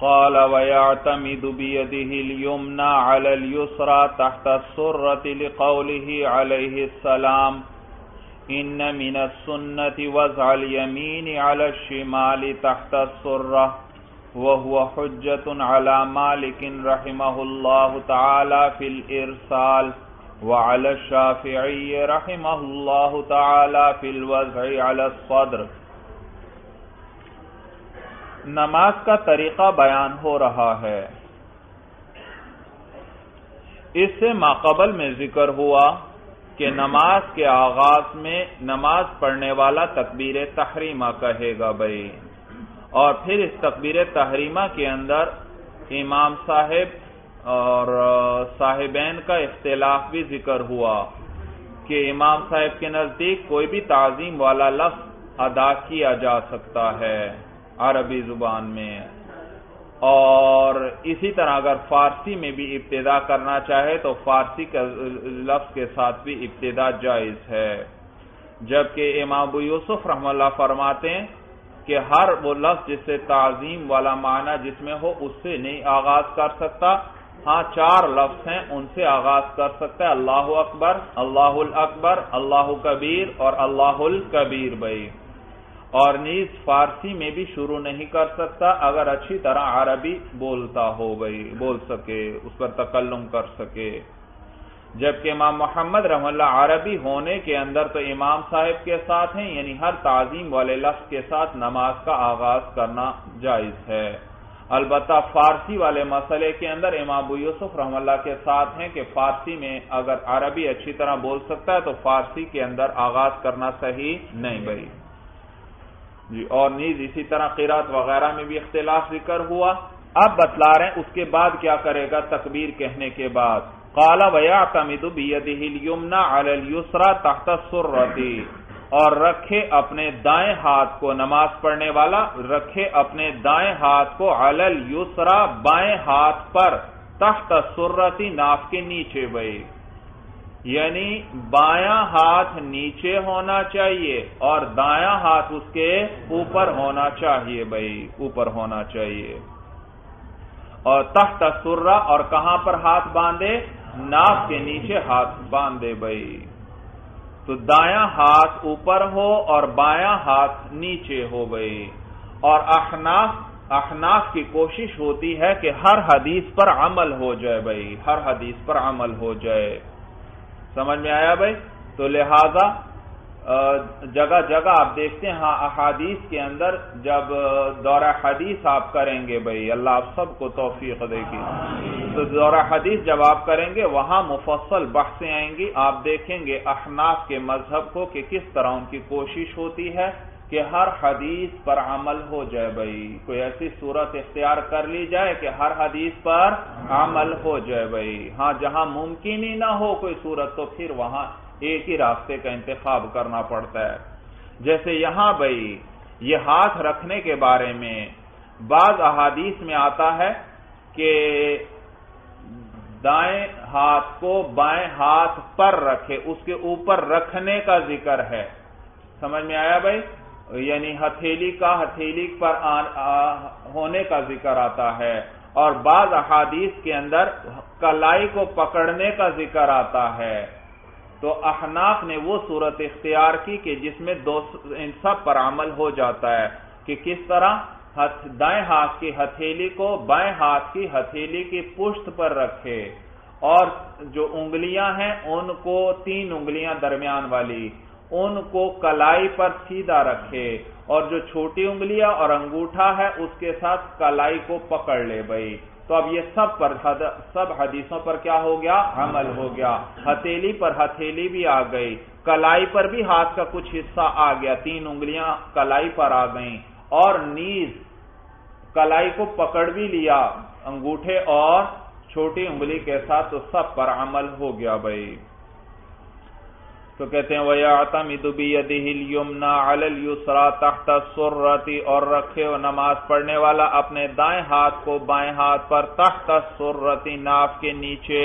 قال ويعتمد بيده اليمنى على اليسرى تحت السرة لقوله عليه السلام إن من السنة وزع اليمين على الشمال تحت السرة وهو حجة على مالك رحمه الله تعالى في الإرسال وعلى الشافعي رحمه الله تعالى في الوزع على الصدر. نماز کا طریقہ بیان ہو رہا ہے۔ اس سے ماقبل میں ذکر ہوا کہ نماز کے آغاز میں نماز پڑھنے والا تکبیر تحریمہ کہے گا بھائی۔ اور پھر اس تکبیر تحریمہ کے اندر امام صاحب اور صاحبین کا اختلاف بھی ذکر ہوا کہ امام صاحب کے نزدیک کوئی بھی تعظیم والا لفظ ادا کیا جا سکتا ہے۔ عربی زبان میں اور اسی طرح اگر فارسی میں بھی ابتدا کرنا چاہے تو فارسی کا لفظ کے ساتھ بھی ابتدا جائز ہے۔ جبکہ امام ابو یوسف رحم اللہ فرماتے ہیں کہ ہر وہ لفظ جس سے تعظیم والا معنی جس میں ہو اس سے نہیں آغاز کر سکتا۔ ہاں چار لفظ ہیں، ان سے آغاز کر سکتا ہے۔ اللہ اکبر، اللہ الاکبر، اللہ کبیر اور اللہ الکبیر بھائی۔ اور نیز فارسی میں بھی شروع نہیں کر سکتا اگر اچھی طرح عربی بولتا ہو بھائی، بول سکے، اس پر تکلم کر سکے۔ جبکہ امام محمد رحم اللہ عربی ہونے کے اندر تو امام صاحب کے ساتھ ہیں یعنی ہر تعظیم والے لفظ کے ساتھ نماز کا آغاز کرنا جائز ہے۔ البتہ فارسی والے مسئلے کے اندر امام ابو یوسف رحم اللہ کے ساتھ ہیں کہ فارسی میں اگر عربی اچھی طرح بول سکتا ہے تو فارسی کے اندر آغاز کرنا صحیح نہیں بھائی۔ جی اور نیز اسی طرح قیرات وغیرہ میں بھی اختلاف ذکر ہوا۔ اب بتلا رہے ہیں، اس کے بعد کیا کرے گا؟ تکبیر کہنے کے بعد۔ کالا ویا تمید السرا تحت سرتی اور رکھے اپنے دائیں ہاتھ کو نماز پڑھنے والا، رکھے اپنے دائیں ہاتھ کو علل یسرا بائیں ہاتھ پر تحت سرتی ناف کے نیچے بھائی۔ یعنی بایاں ہاتھ نیچے ہونا چاہیے اور دایاں ہاتھ اس کے اوپر ہونا چاہیے بھائی، اوپر ہونا چاہیے۔ اور تحت سرا اور کہاں پر ہاتھ باندھے؟ ناک کے نیچے ہاتھ باندھے بھائی۔ تو دایاں ہاتھ اوپر ہو اور بایاں ہاتھ نیچے ہو بھائی۔ اور احناف احناف کی کوشش ہوتی ہے کہ ہر حدیث پر عمل ہو جائے بھائی، ہر حدیث پر عمل ہو جائے۔ سمجھ میں آیا بھائی؟ تو لہذا جگہ جگہ آپ دیکھتے ہیں ہاں احادیث کے اندر جب دورہ حدیث آپ کریں گے بھائی، اللہ آپ سب کو توفیق دے گی۔ تو دورہ حدیث جب آپ کریں گے، وہاں مفصل بحثیں آئیں گی۔ آپ دیکھیں گے احناف کے مذہب کو کہ کس طرح ان کی کوشش ہوتی ہے۔ کہ ہر حدیث پر عمل ہو جائے بھائی۔ کوئی ایسی صورت اختیار کر لی جائے کہ ہر حدیث پر عمل ہو جائے بھائی۔ ہاں جہاں ممکن ہی نہ ہو کوئی صورت، تو پھر وہاں ایک ہی راستے کا انتخاب کرنا پڑتا ہے۔ جیسے یہاں بھائی، یہ ہاتھ رکھنے کے بارے میں بعض احادیث میں آتا ہے کہ دائیں ہاتھ کو بائیں ہاتھ پر رکھے، اس کے اوپر رکھنے کا ذکر ہے۔ سمجھ میں آیا بھائی؟ یعنی ہتھیلی کا ہتھیلی پر ہونے کا ذکر آتا ہے اور بعض احادیث کے اندر کلائی کو پکڑنے کا ذکر آتا ہے۔ تو احناف نے وہ صورت اختیار کی کہ جس میں دو ان سب پر عمل ہو جاتا ہے کہ کس طرح دائیں ہاتھ کی ہتھیلی کو بائیں ہاتھ کی ہتھیلی کی پشت پر رکھے اور جو انگلیاں ہیں ان کو تین انگلیاں درمیان والی ان کو کلائی پر سیدھا رکھے اور جو چھوٹی انگلیاں اور انگوٹھا ہے اس کے ساتھ کلائی کو پکڑ لے بھائی تو اب یہ سب پر سب حدیثوں پر کیا ہو گیا؟ عمل ہو گیا۔ ہتھیلی پر ہتھیلی بھی آ گئی۔ کلائی پر بھی ہاتھ کا کچھ حصہ آ گیا۔ تین انگلیاں کلائی پر آ گئیں۔ اور نیز کلائی کو پکڑ بھی لیا۔ انگوٹھے اور چھوٹی انگلی کے ساتھ تو سب پر عمل ہو گیا بھائی تو کہتے ہیں، وَيَعْتَمِدُ بِيَدِهِ الْيُمْنَا عَلَى الْيُسْرَى تَحْتَ السُّرَّةِ اور رکھے و نماز پڑھنے والا اپنے دائیں ہاتھ کو بائیں ہاتھ پر تحت السُّرَّةِ ناف کے نیچے۔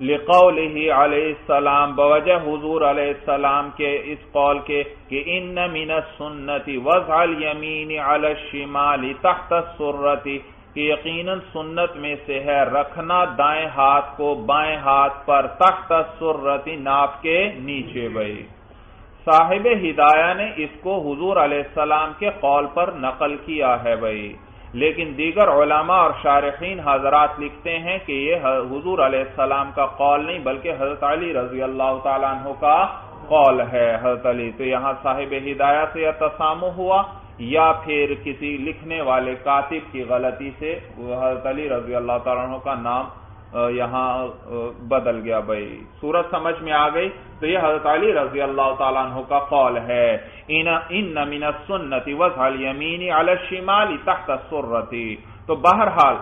لقوله علیہ السلام، بوجہ حضور علیہ السلام کے اس قول کے کہ ان من السنت وضع الیمین علی الشمال تحت السرت کہ یقیناً سنت میں سے ہے، رکھنا دائیں ہاتھ کو بائیں ہاتھ پر، تحت السرت ناف کے نیچے بھئی صاحب ہدایہ نے اس کو حضور علیہ السلام کے قول پر نقل کیا ہے بھئی لیکن دیگر علماء اور شارحین حضرات لکھتے ہیں کہ یہ حضور علیہ السلام کا قول نہیں، بلکہ حضرت علی رضی اللہ تعالیٰ عنہ کا قول ہے، حضرت علی۔ تو یہاں صاحب ہدایہ سے یا تسامو ہوا۔ یا پھر کسی لکھنے والے کاتب کی غلطی سے حضرت علی رضی اللہ تعالیٰ عنہ کا نام یہاں بدل گیا بھائی۔ سورت سمجھ میں آ گئی تو یہ حضرت علی رضی اللہ تعالیٰ عنہ کا قول ہے۔ ان من السنتی وضع الیمینی علی الشمال تحت السرتی تو بہرحال،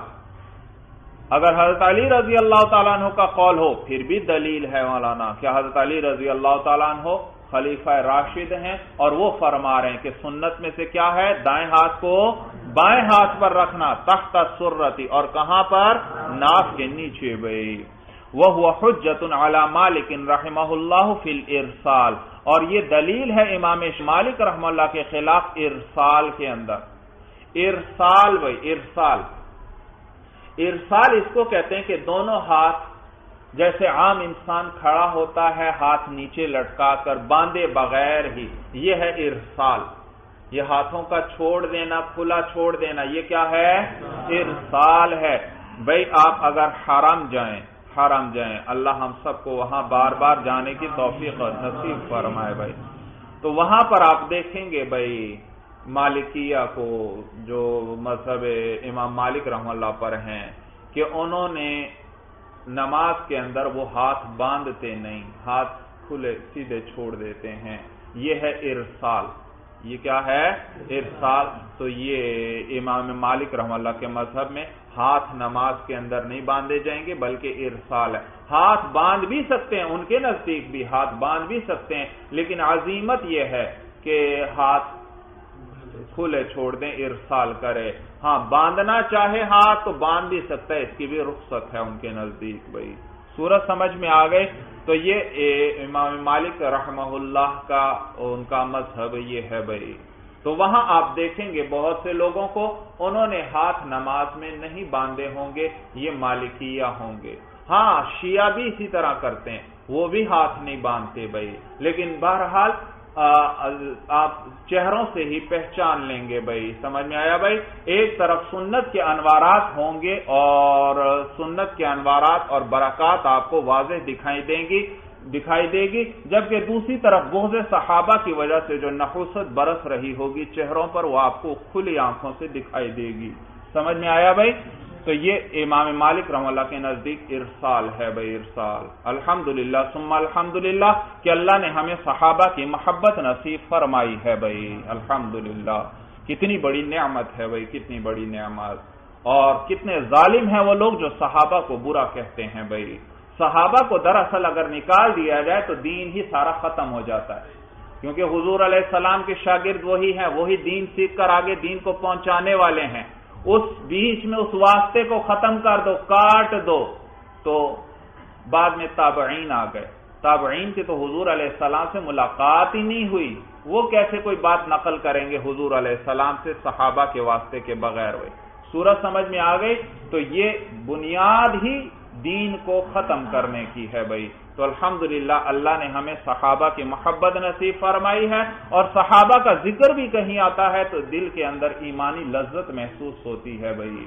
اگر حضرت علی رضی اللہ تعالیٰ عنہ کا قول ہو، پھر بھی دلیل ہے مولانا، کیا حضرت علی رضی اللہ تعالیٰ عنہ خلیفہ راشد ہیں اور وہ فرما رہے ہیں کہ سنت میں سے کیا ہے؟ دائیں ہاتھ کو بائیں ہاتھ پر رکھنا تخت سرتی، اور کہاں پر؟ ناف کے نیچے بھائی وہ حجت علی مالک رحمہ اللہ فی الارسال۔ اور یہ دلیل ہے امام مالک رحم اللہ کے خلاف ارسال کے اندر۔ ارسال بھائی، ارسال۔ ارسال اس کو کہتے ہیں کہ دونوں ہاتھ جیسے عام انسان کھڑا ہوتا ہے، ہاتھ نیچے لٹکا کر باندھے بغیر ہی۔ یہ ہے ارسال۔ یہ ہاتھوں کا چھوڑ دینا کھلا چھوڑ دینا، یہ کیا ہے؟ ارسال ہے۔ بھائی آپ اگر حرم جائیں حرم جائیں، اللہ ہم سب کو وہاں بار بار جانے کی توفیق نصیب فرمائے بھائی تو وہاں پر آپ دیکھیں گے بھائی مالکیہ کو، جو مذہب امام مالک رحم اللہ پر ہیں، کہ انہوں نے نماز کے اندر وہ ہاتھ باندھتے نہیں، ہاتھ کھلے، سیدھے چھوڑ دیتے ہیں۔ یہ ہے ارسال۔ یہ کیا ہے؟ ارسال۔ تو یہ امام مالک رحم اللہ کے مذہب میں ہاتھ نماز کے اندر نہیں باندھے جائیں گے، بلکہ ارسال ہے۔ ہاتھ باندھ بھی سکتے ہیں، ان کے نزدیک بھی ہاتھ باندھ بھی سکتے ہیں، لیکن عظیمت یہ ہے کہ ہاتھ کھلے چھوڑ دیں، ارسال کرے۔ ہاں باندھنا چاہے ہاتھ تو باندھ بھی سکتا ہے، اس کی بھی رخصت ہے ان کے نزدیک، بھائی۔ سورج سمجھ میں آ گئے۔ تو یہ امام مالک رحمہ اللہ کا، ان کا مذہب یہ ہے، بھائی۔ تو وہاں آپ دیکھیں گے بہت سے لوگوں کو، انہوں نے ہاتھ نماز میں نہیں باندھے ہوں گے، یہ مالکیہ ہوں گے۔ ہاں شیعہ بھی اسی طرح کرتے ہیں، وہ بھی ہاتھ نہیں باندھتے، بھائی۔ لیکن بہرحال آپ چہروں سے ہی پہچان لیں گے بھائی، سمجھ میں آیا بھائی؟ ایک طرف سنت کے انوارات ہوں گے اور سنت کے انوارات اور برکات آپ کو واضح دکھائی دیں گی، دکھائی دے گی، جبکہ دوسری طرف بہت صحابہ کی وجہ سے جو نحوست برس رہی ہوگی، چہروں پر وہ آپ کو کھلی آنکھوں سے دکھائی دے گی۔ سمجھ میں آیا بھائی؟ تو یہ امام مالک رحم اللہ کے نزدیک ارسال ہے بھائی، ارسال۔ الحمد للہ سما الحمد للہ کہ اللہ نے ہمیں صحابہ کی محبت نصیب فرمائی ہے بھائی۔ الحمد للہ کتنی بڑی نعمت ہے بھائی، کتنی بڑی نعمت۔ اور کتنے ظالم ہیں وہ لوگ جو صحابہ کو برا کہتے ہیں بھائی۔ صحابہ کو دراصل اگر نکال دیا جائے تو دین ہی سارا ختم ہو جاتا ہے۔ کیونکہ حضور علیہ السلام کے شاگرد وہی ہیں، وہی دین سیکھ کر آگے دین کو پہنچانے والے ہیں۔ اس بیچ میں اس واسطے کو ختم کر دو، کاٹ دو۔ تو بعد میں تابعین آ گئے۔ تابعین کی تو حضور علیہ السلام سے ملاقات ہی نہیں ہوئی۔ وہ کیسے کوئی بات نقل کریں گے حضور علیہ السلام سے صحابہ کے واسطے کے بغیر ہوئے؟ سورج سمجھ میں آ گئی۔ تو یہ بنیاد ہی دین کو ختم کرنے کی ہے بھائی۔ تو الحمدللہ اللہ نے ہمیں صحابہ کی محبت نصیب فرمائی ہے اور صحابہ کا ذکر بھی کہیں آتا ہے تو دل کے اندر ایمانی لذت محسوس ہوتی ہے بھائی۔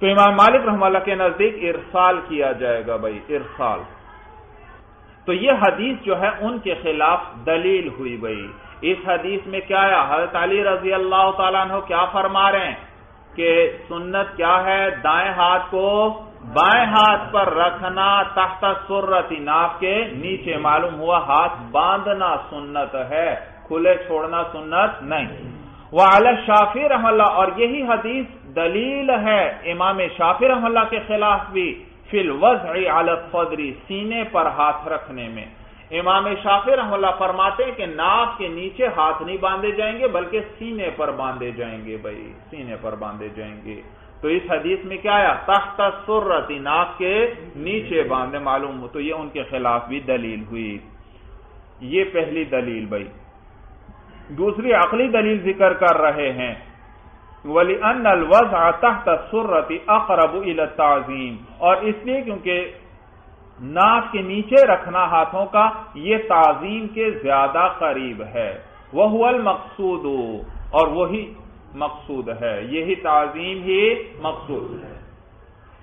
تو امام مالک رحم اللہ کے نزدیک ارسال کیا جائے گا بھائی، ارسال۔ تو یہ حدیث جو ہے ان کے خلاف دلیل ہوئی بھائی۔ اس حدیث میں کیا ہے؟ حضرت علی رضی اللہ تعالیٰ عنہ کیا فرما رہے ہیں کہ سنت کیا ہے؟ دائیں ہاتھ کو بائیں ہاتھ پر رکھنا تحت سرتی ناف کے نیچے معلوم ہوا ہاتھ باندھنا سنت ہے، کھلے چھوڑنا سنت نہیں۔ وہ شافی رحم اللہ، اور یہی حدیث دلیل ہے امام شافی رحم اللہ کے خلاف بھی، فی الوضع علی الصدری سینے پر ہاتھ رکھنے میں۔ امام شافی رحم اللہ فرماتے ہیں کہ ناف کے نیچے ہاتھ نہیں باندھے جائیں گے، بلکہ سینے پر باندھے جائیں گے بھائی، سینے پر باندھے جائیں گے۔ تو اس حدیث میں کیا آیا؟ تحت سرتی ناک کے نیچے باندھے معلوم ہو، تو یہ ان کے خلاف بھی دلیل ہوئی۔ یہ پہلی دلیل بھائی۔ دوسری عقلی دلیل ذکر کر رہے ہیں۔ ولی ان الوز تحت سرتی اقرب تعظیم اور اس لیے کیونکہ ناک کے نیچے رکھنا ہاتھوں کا، یہ تعظیم کے زیادہ قریب ہے۔ وہ المقصود۔ اور وہی مقصود ہے۔ یہی تعظیم ہی مقصود ہے۔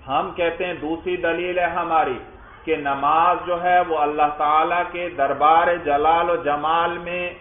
ہم کہتے ہیں دوسری دلیل ہے ہماری کہ نماز جو ہے وہ اللہ تعالی کے دربار جلال و جمال میں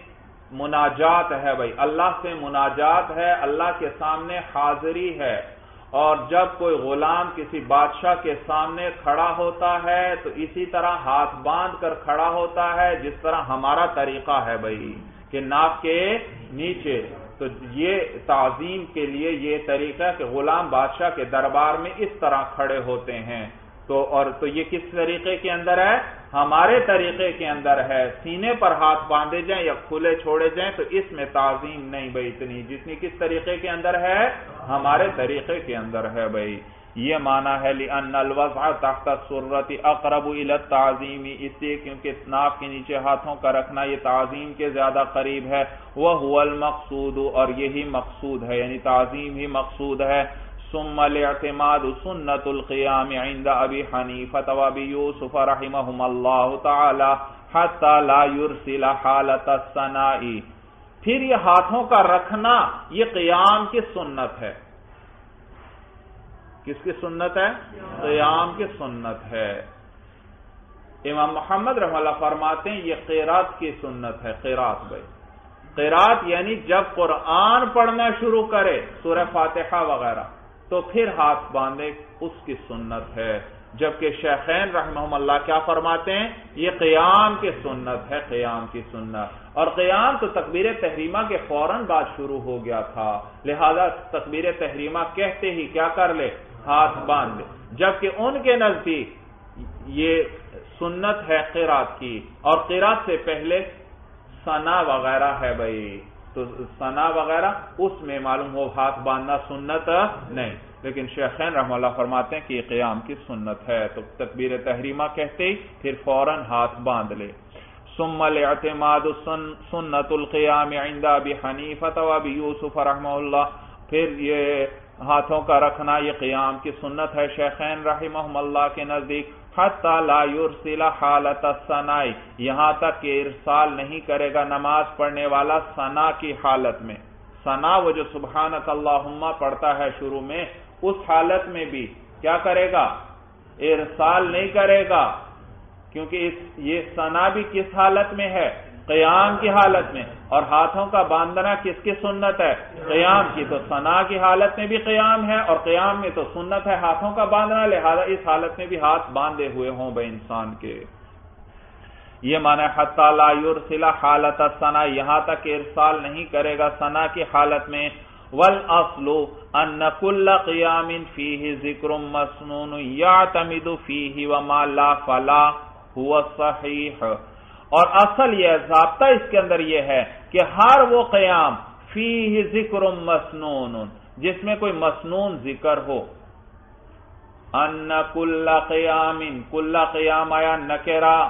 مناجات ہے بھائی۔ اللہ سے مناجات ہے، اللہ کے سامنے حاضری ہے۔ اور جب کوئی غلام کسی بادشاہ کے سامنے کھڑا ہوتا ہے تو اسی طرح ہاتھ باندھ کر کھڑا ہوتا ہے، جس طرح ہمارا طریقہ ہے بھائی، کہ ناک کے نیچے۔ تو یہ تعظیم کے لیے یہ طریقہ کہ غلام بادشاہ کے دربار میں اس طرح کھڑے ہوتے ہیں۔ تو اور تو یہ کس طریقے کے اندر ہے؟ ہمارے طریقے کے اندر ہے۔ سینے پر ہاتھ باندھے جائیں یا کھلے چھوڑے جائیں تو اس میں تعظیم نہیں بھائی اتنی۔ جتنی کس طریقے کے اندر ہے؟ ہمارے طریقے کے اندر ہے بھائی۔ یہ مانا ہے تحت سرت اقرب تعظیم اس لیے کیونکہ ناف کے نیچے ہاتھوں کا رکھنا یہ تعظیم کے زیادہ قریب ہے۔ وہ المقصود اور یہی مقصود ہے یعنی تعظیم ہی مقصود ہے۔ ثم الاعتماد سنت القیام عند ابی حنیفت و ابی یوسف رحمهم اللہ تعالی حتی لا يرسل حالت السنائی پھر یہ ہاتھوں کا رکھنا یہ قیام کی سنت ہے۔ کس کی سنت ہے؟ قیام کی سنت ہے۔ امام محمد رحم اللہ فرماتے ہیں، یہ قیرات کی سنت ہے، قیرات بھائی۔ قیرات یعنی جب قرآن پڑھنا شروع کرے، سورہ فاتحہ وغیرہ، تو پھر ہاتھ باندھے، اس کی سنت ہے۔ جبکہ شیخین رحمہ اللہ کیا فرماتے ہیں؟ یہ قیام کی سنت ہے، قیام کی سنت۔ اور قیام تو تکبیر تحریمہ کے فوراً بعد شروع ہو گیا تھا۔ لہذا تکبیر تحریمہ کہتے ہی کیا کر لے؟ ہاتھ باندھ جبکہ ان کے نزدیک یہ سنت ہے قیرات کی، اور قیرات سے پہلے سنا وغیرہ ہے بھائی۔ تو سنا وغیرہ اس میں معلوم ہو، ہاتھ باندھنا سنت نہیں۔ لیکن شیخین رحم اللہ فرماتے ہیں کہ یہ قیام کی سنت ہے۔ تو تکبیر تحریمہ کہتے ہی پھر فوراً ہاتھ باندھ لے۔ ثم الاعتماد سنت القیام عند ابی حنیفت و ابی یوسف رحمہ اللہ۔ پھر یہ ہاتھوں کا رکھنا یہ قیام کی سنت ہے شیخین رحمہ اللہ کے نزدیک۔ حتی لا يرسل حالت السنائی یہاں تک کہ ارسال نہیں کرے گا نماز پڑھنے والا سنا کی حالت میں۔ سنا وہ جو سبحانک اللہم پڑھتا ہے شروع میں، اس حالت میں بھی کیا کرے گا؟ ارسال نہیں کرے گا۔ کیونکہ یہ سنا بھی کس حالت میں ہے؟ قیام کی حالت میں اور ہاتھوں کا باندھنا کس کی سنت ہے؟ قیام کی۔ تو سنا کی حالت میں بھی قیام ہے اور قیام میں تو سنت ہے ہاتھوں کا باندھنا، لہذا اس حالت میں بھی ہاتھ باندھے ہوئے ہوں بھائی انسان کے۔ یہ مانا حتی لا یرسل حالت سنا یہاں تک ارسال نہیں کرے گا سنا کی حالت میں۔ والاصل ان كل قیام فیہ ذکر مسنون یعتمد فیہ وما لا فلا هو صحیح۔ اور اصل یہ ضابطہ اس کے اندر یہ ہے کہ ہر وہ قیام فی ذکر مسنون، جس میں کوئی مسنون ذکر ہو۔ ان کل قیام کل قیام آیا نکرا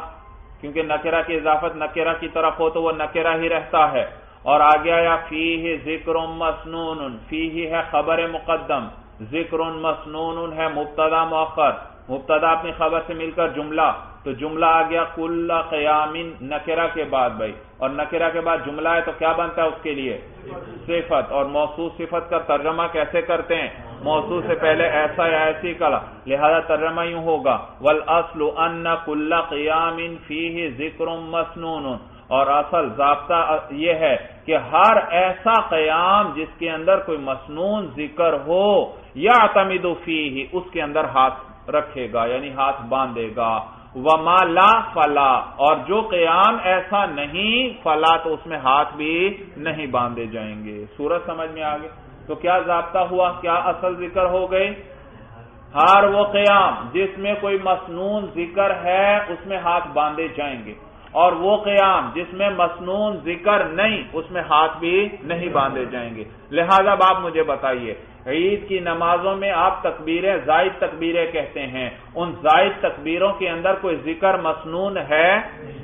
کیونکہ نکرا کی اضافت نکرا کی طرف ہو تو وہ نکرا ہی رہتا ہے۔ اور آگے آیا فی ذکر مسنون فی ہے خبر مقدم۔ ذکر مسنون ہے مبتدا مؤخر۔ مبتدا اپنی خبر سے مل کر جملہ۔ تو جملہ آ گیا کل قیام نکرا کے بعد بھائی۔ اور نکرا کے بعد جملہ ہے تو کیا بنتا ہے اس کے لیے؟ صفت۔ اور موصوص صفت کا ترجمہ کیسے کرتے ہیں؟ موصوص سے پہلے ایسا یا ایسی کلا۔ لہذا ترجمہ یوں ہوگا۔ والاصل ان کل قیام فیہ ذکر مسنون۔ اور اصل ضابطہ یہ ہے کہ ہر ایسا قیام جس کے اندر کوئی مسنون ذکر ہو یا تمید فی اس کے اندر ہاتھ رکھے گا یعنی ہاتھ باندھے گا۔ وما لا فلا اور جو قیام ایسا نہیں، فلا تو اس میں ہاتھ بھی نہیں باندھے جائیں گے۔ سورج سمجھ میں آگے تو کیا ضابطہ ہوا؟ کیا اصل ذکر ہو گئے ہر وہ قیام جس میں کوئی مصنون ذکر ہے، اس میں ہاتھ باندھے جائیں گے۔ اور وہ قیام جس میں مسنون ذکر نہیں، اس میں ہاتھ بھی نہیں باندھے جائیں گے۔ لہذا آپ مجھے بتائیے عید کی نمازوں میں آپ تکبیریں زائد تکبیریں کہتے ہیں۔ ان زائد تکبیروں کے اندر کوئی ذکر مسنون ہے؟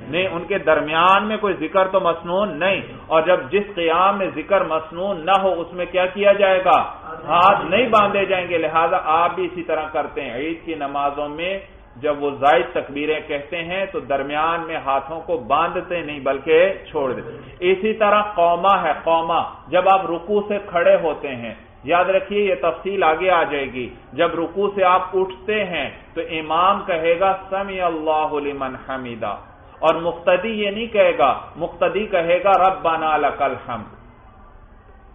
نہیں، ان کے درمیان میں کوئی ذکر تو مسنون نہیں۔ اور جب جس قیام میں ذکر مسنون نہ ہو، اس میں کیا کیا جائے گا؟ ہاتھ نہیں باندھے جائیں گے۔ لہذا آپ بھی اسی طرح کرتے ہیں۔ عید کی نمازوں میں جب وہ زائد تکبیریں کہتے ہیں، تو درمیان میں ہاتھوں کو باندھتے نہیں، بلکہ چھوڑ دیتے۔ اسی طرح قوما ہے قوما جب آپ رکو سے کھڑے ہوتے ہیں یاد رکھیے یہ تفصیل آگے آ جائے گی۔ جب رکو سے آپ اٹھتے ہیں تو امام کہے گا، سمی اللہ لمن حمیدہ. اور مقتدی یہ نہیں کہے گا، مقتدی کہے گا رب بنا لکل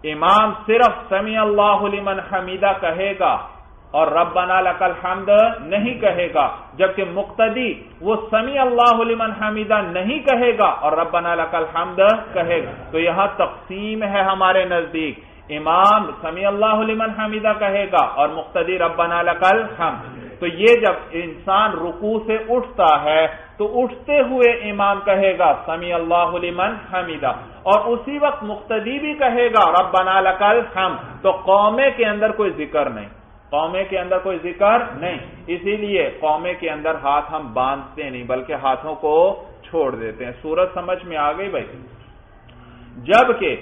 امام صرف سمی اللہ لمن حمیدہ کہے گا اور رب بنا لکل حمد نہیں کہے گا، جبکہ مقتدی وہ سمی اللہ لمن حمیدہ نہیں کہے گا اور رب بنا لکل حمد کہے گا۔ تو یہاں تقسیم ہے ہمارے نزدیک۔ امام سمی اللہ لمن حمیدہ کہے گا اور مقتدی ربنا لکل حمد۔ تو یہ جب انسان رکو سے اٹھتا ہے، تو اٹھتے ہوئے امام کہے گا سمی اللہ لمن حمیدہ۔ اور اسی وقت مقتدی بھی کہے گا ربنا لکل حمد۔ تو قومے کے اندر کوئی ذکر نہیں۔ قومے کے اندر کوئی ذکر نہیں۔ اسی لیے قومے کے اندر ہاتھ ہم باندھتے نہیں، بلکہ ہاتھوں کو چھوڑ دیتے ہیں۔ سورج سمجھ میں آ گئی بھائی؟ جبکہ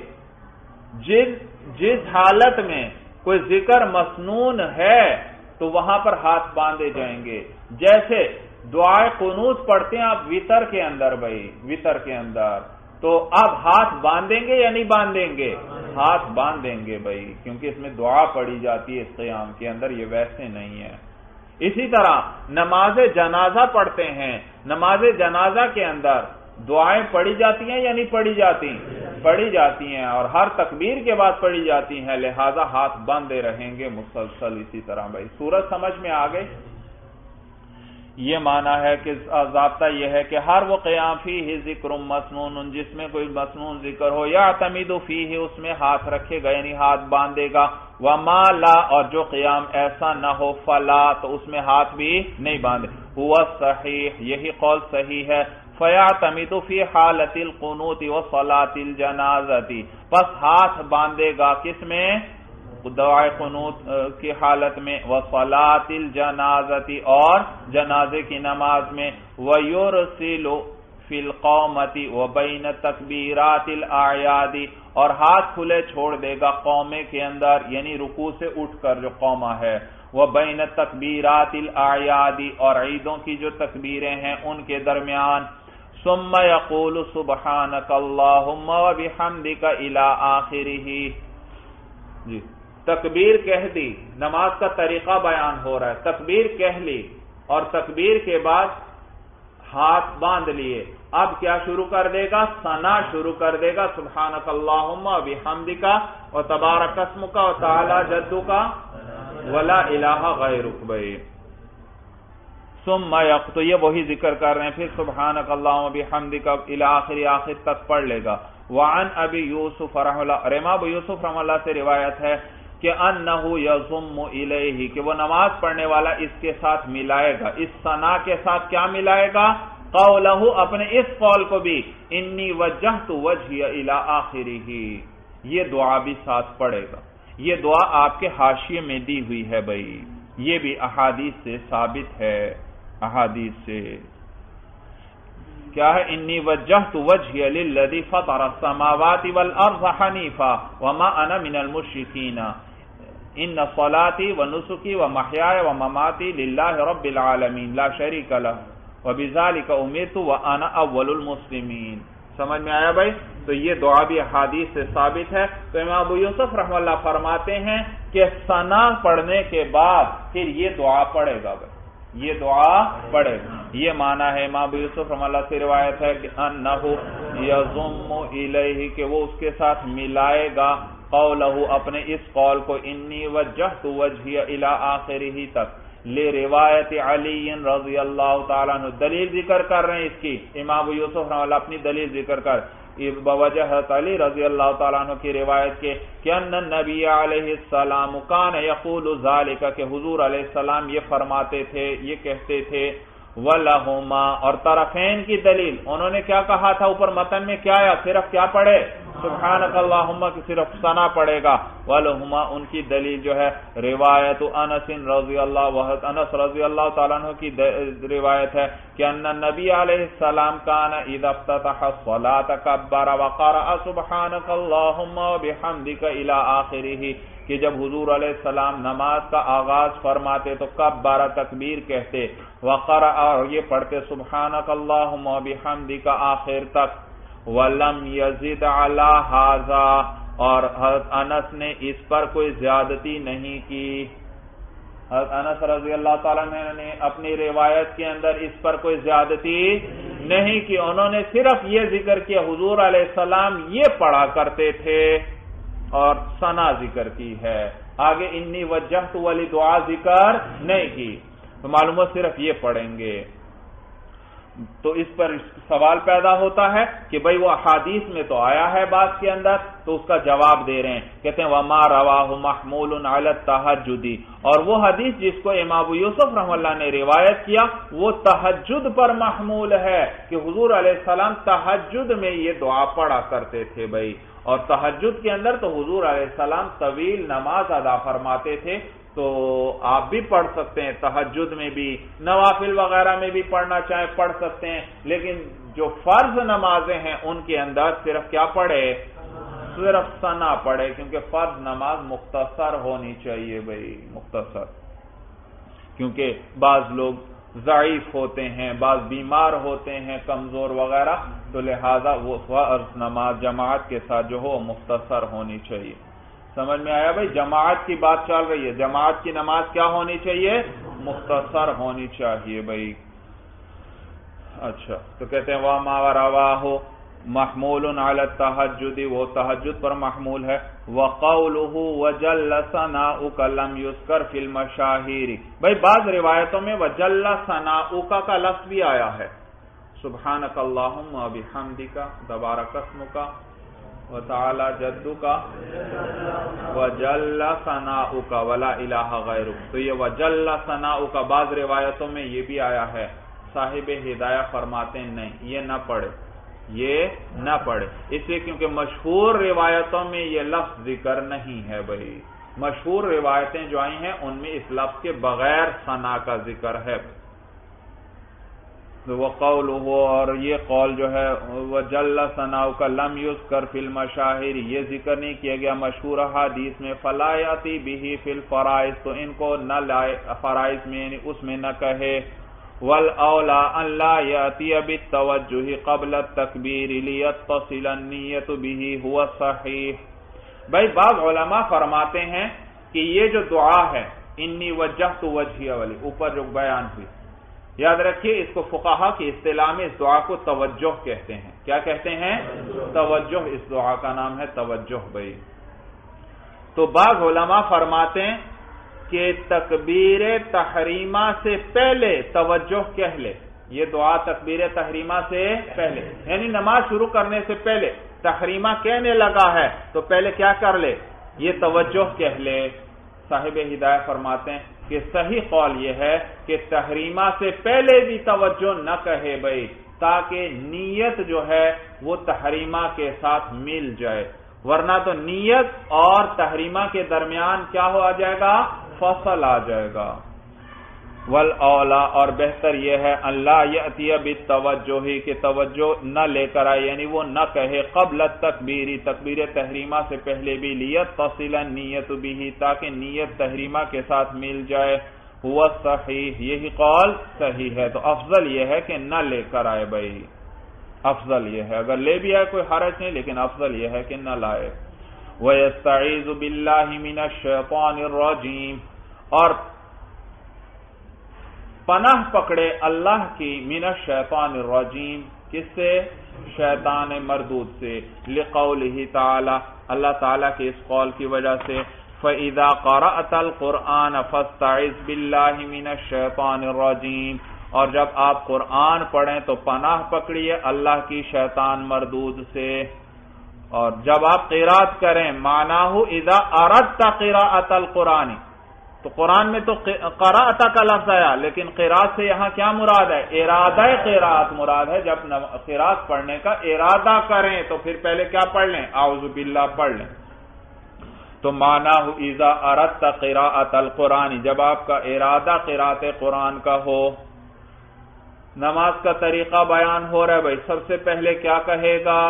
جس جس حالت میں کوئی ذکر مسنون ہے تو وہاں پر ہاتھ باندھے جائیں گے۔ جیسے دعائے قنوت پڑھتے ہیں آپ وطر کے اندر بھائی، وطر کے اندر۔ تو اب ہاتھ باندھیں گے یا نہیں باندھیں گے؟ ہاتھ باندھ دیں گے بھائی، کیونکہ اس میں دعا پڑی جاتی ہے اس قیام کے اندر، یہ ویسے نہیں ہے۔ اسی طرح نماز جنازہ پڑھتے ہیں۔ نماز جنازہ کے اندر دعائیں پڑھی جاتی ہیں یا نہیں پڑھی جاتی؟ پڑھی جاتی ہیں اور ہر تکبیر کے بعد پڑھی جاتی ہیں، لہذا ہاتھ بندے رہیں گے مسلسل اسی طرح بھائی۔ سورج سمجھ میں آ گئی یہ مانا ہے کہ، ضابطہ یہ ہے کہ ہر وہ قیام فی ہی ذکر مسنون، جس میں کوئی مسنون ذکر ہو، یا تمید فی ہی اس میں ہاتھ رکھے گا یعنی ہاتھ باندھے گا۔ وہ لا، اور جو قیام ایسا نہ ہو، فلا، تو اس میں ہاتھ بھی نہیں باندھے۔ ہوا صحیح، یہی قول صحیح ہے۔ فیا تمید فی حالت القنوت و صلاۃ الجنازتی پس ہاتھ باندھے گا کس میں؟ دعائے قنوت کی حالت میں۔ وہ فلاط الجنازتی اور جنازے کی نماز میں۔ ویورسلو فی القومتی و بین تکبیرات الاعیادی اور ہاتھ کھلے چھوڑ دے گا قومے کے اندر یعنی رکو سے اٹھ کر جو قومہ ہے۔ وہ بین تکبیرات الاعیادی اور عیدوں کی جو تکبیریں ہیں، ان کے درمیان ثم یقول سبحانک اللہم و بحمدک الى آخرہ جی تکبیر کہہ دی، نماز کا طریقہ بیان ہو رہا ہے۔ تکبیر کہہ لی اور تکبیر کے بعد ہاتھ باندھ لیے۔ اب کیا شروع کر دے گا؟ سنا شروع کر دے گا۔ سبحانک اللہم و کا اور تبارک قسم کا تعالی جدو کا ولا الہ غیرک۔ بھئی ثم تو یہ وہی ذکر کر رہے ہیں، پھر سبحانک اللہم و بحمدک الى آخری آخر تک پڑھ لے گا۔ وعن ابی یوسف رحم اللہ رحمہ ابو یوسف رحم اللہ سے روایت ہے کہ انہو یزم الیہ، کہ وہ نماز پڑھنے والا اس کے ساتھ ملائے گا۔ اس سنا کے ساتھ کیا ملائے گا؟ قولہ، اپنے اس قول کو بھی، انی وجہت وجہی الى آخری یہ دعا بھی ساتھ پڑھے گا۔ یہ دعا آپ کے حاشیے میں دی ہوئی ہے بھائی۔ یہ بھی احادیث سے ثابت ہے۔ احادیث سے۔ کیا ہے؟ انی وجہت وجہی للذی فطر السماوات والارض حنیفا وما انا من المشرکین۔ ان صلاتی و نسخی و محیا و مماتی للہ رب العالمین، لا شریک له وبذالک امرت وانا اول المسلمین۔ سمجھ میں آیا بھائی؟ تو یہ دعا بھی حدیث سے ثابت ہے۔ تو امام ابو یوسف رحم اللہ فرماتے ہیں کہ ثنا پڑھنے کے بعد پھر یہ دعا پڑھے گا بھائی۔ یہ دعا پڑھے یہ مانا ہے، امام ابو یوسف رحم اللہ سے روایت ہے کہ انہو یزم الیہ، کہ وہ اس کے ساتھ ملائے گا۔ قولہ اپنے اس قول کو، انی وجہت وجہی الى آخری تک۔ لے روایت علی رضی اللہ تعالیٰ دلیل ذکر کر رہے ہیں اس کی۔ امام یوسف رحمہ اللہ اپنی دلیل ذکر کر۔ بوجہت علی رضی اللہ تعالیٰ عنہ کی روایت کے کہ ان نبی علیہ السلام کان یقول ذالک کہ حضور علیہ السلام یہ فرماتے تھے، یہ کہتے تھے وَلَهُمَا اور طرفین کی دلیل، انہوں نے کیا کہا تھا اوپر متن میں؟ کیا آیا صرف کیا پڑھے؟ سبحانک اللہم کی صرف سنا پڑے گا۔ ولہما، ان کی دلیل جو ہے، روایت انس رضی اللہ وحد انس رضی اللہ تعالیٰ عنہ کی روایت ہے کہ ان نبی علیہ السلام کان اذا افتتح الصلاة کبر وقرأ سبحانک اللہم بحمدک الى آخرہ۔ کہ جب حضور علیہ السلام نماز کا آغاز فرماتے تو کب بارہ تکبیر کہتے۔ وقرأ اور یہ پڑھتے سبحانک اللہم بحمدک آخر تک۔ ولم یزید علی حاضا اور حضرت انس نے اس پر کوئی زیادتی نہیں کی۔ حضرت انس رضی اللہ تعالیٰ نے اپنی روایت کے اندر اس پر کوئی زیادتی نہیں کی۔ انہوں نے صرف یہ ذکر کیا، حضور علیہ السلام یہ پڑھا کرتے تھے اور سنا ذکر کی ہے۔ آگے انی وجہ والی دعا ذکر نہیں کی۔ تو معلومات صرف یہ پڑھیں گے۔ تو اس پر سوال پیدا ہوتا ہے کہ بھائی وہ حادیث میں تو آیا ہے بات کے اندر، تو اس کا جواب دے رہے ہیں۔ کہتے ہیں، وما رواہ محمول تحجدی اور وہ حدیث جس کو امام یوسف رحم اللہ نے روایت کیا، وہ تحجد پر محمول ہے کہ حضور علیہ السلام تحجد میں یہ دعا پڑھا کرتے تھے بھائی۔ اور تحجد کے اندر تو حضور علیہ السلام طویل نماز ادا فرماتے تھے۔ تو آپ بھی پڑھ سکتے ہیں تحجد میں بھی، نوافل وغیرہ میں بھی پڑھنا چاہیں پڑھ سکتے ہیں، لیکن جو فرض نمازیں ہیں، ان کے اندر صرف کیا پڑھے؟ صرف سنا پڑھے، کیونکہ فرض نماز مختصر ہونی چاہیے بھائی، مختصر۔ کیونکہ بعض لوگ ضعیف ہوتے ہیں، بعض بیمار ہوتے ہیں، کمزور وغیرہ، تو لہذا وہ فرض نماز جماعت کے ساتھ جو ہو مختصر ہونی چاہیے۔ سمجھ میں آیا بھائی جماعت کی بات چل رہی ہے۔ جماعت کی نماز کیا ہونی چاہیے؟ مختصر ہونی چاہیے بھائی۔ اچھا تو کہتے ہیں وہ ماورا ہو محمول تحجدی وہ تحجد پر محمول ہے۔ وقوله وجل ثناؤك لم يذكر في المشاهير۔ بھائی، بعض روایتوں میں وجل ثناؤك کا لفظ بھی آیا ہے۔ سبحانك اللهم وبحمدك تبارك اسمك و تعالی جدو کا وجل ثناؤ کا ولا الہ غیر تو یہ وجل ثناؤ کا بعض روایتوں میں یہ بھی آیا ہے، صاحب ہدایہ فرماتے ہیں، نہیں، یہ نہ پڑھے، یہ نہ پڑھے۔ اس لیے کیونکہ مشہور روایتوں میں یہ لفظ ذکر نہیں ہے بھائی۔ مشہور روایتیں جو آئی ہیں، ان میں اس لفظ کے بغیر ثنا کا ذکر ہے۔ وہ قول ہو اور یہ قول جو ہے وہ جل ثناؤ کا لم یوز کر فلم شاہر یہ ذکر نہیں کیا گیا مشہور حدیث میں فلایاتی بھی فل فرائض تو ان کو نہ لائے، فرائض میں یعنی اس میں نہ کہے۔ ول اولا اللہ یاتی ابھی توجہ قبل تکبیر لیتصل النیت بھی ہوا صحیح بھائی، بعض علماء فرماتے ہیں کہ یہ جو دعا ہے انی وجہ تو وجہ والی اوپر جو بیان ہوئی۔ یاد رکھیے، اس کو فقہا کی اصطلاح میں اس دعا کو توجہ کہتے ہیں۔ کیا کہتے ہیں؟ توجہ، اس دعا کا نام ہے توجہ بھائی۔ تو بعض علماء فرماتے ہیں کہ تکبیر تحریمہ سے پہلے توجہ کہہ لے۔ یہ دعا تکبیر تحریمہ سے پہلے یعنی نماز شروع کرنے سے پہلے۔ تحریمہ کہنے لگا ہے تو پہلے کیا کر لے؟ یہ توجہ کہہ لے۔ صاحب ہدایت فرماتے ہیں کہ صحیح قول یہ ہے کہ تحریمہ سے پہلے بھی توجہ نہ کہے بھائی تاکہ نیت جو ہے وہ تحریمہ کے ساتھ مل جائے۔ ورنہ تو نیت اور تحریمہ کے درمیان کیا ہو آ جائے گا؟ فصل آ جائے گا۔ ول اولا اور بہتر یہ ہے اللہ یہ توجہ ہی کہ توجہ نہ لے کر آئے یعنی وہ نہ کہے، قبل تکبیری تکبیر تحریمہ سے پہلے بھی لیت فصیلا نیت بھی تاکہ نیت تحریمہ کے ساتھ مل جائے۔ ہوا صحیح، یہی قول صحیح ہے۔ تو افضل یہ ہے کہ نہ لے کر آئے بھائی۔ افضل یہ ہے۔ اگر لے بھی آئے، کوئی حرج نہیں، لیکن افضل یہ ہے کہ نہ لائے۔ وَيَسْتَعِيذُ بِاللَّهِ مِنَ الشَّيْطَانِ الرَّجِيمِ، اور پناہ پکڑے اللہ کی من الشیطان الرجیم، کس سے؟ شیطان مردود سے۔ لقوله تعالی، اللہ تعالی کے اس قول کی وجہ سے۔ فَإِذَا قَرَأْتَ الْقُرْآنَ فَاسْتَعِذْ بِاللَّهِ مِنَ الشَّيْطَانِ الرَّجِيمِ۔ اور جب آپ قرآن پڑھیں تو پناہ پکڑیے اللہ کی شیطان مردود سے۔ اور جب آپ قیرات کریں معناہو اذا اردت قراءت القرآن تو قرآن میں تو قراءتا کا لفظ آیا، لیکن قرآت سے یہاں کیا مراد ہے؟ ارادہ قرآت مراد ہے، جب قرآت پڑھنے کا ارادہ کریں تو پھر پہلے کیا پڑھ لیں؟ اعوذ باللہ پڑھ لیں۔ تو مانا ہو ایزا ارت قراءت القرآن، جب آپ کا ارادہ قرآت قرآن کا ہو، نماز کا طریقہ بیان ہو رہا ہے، بھائی سب سے پہلے کیا کہے گا؟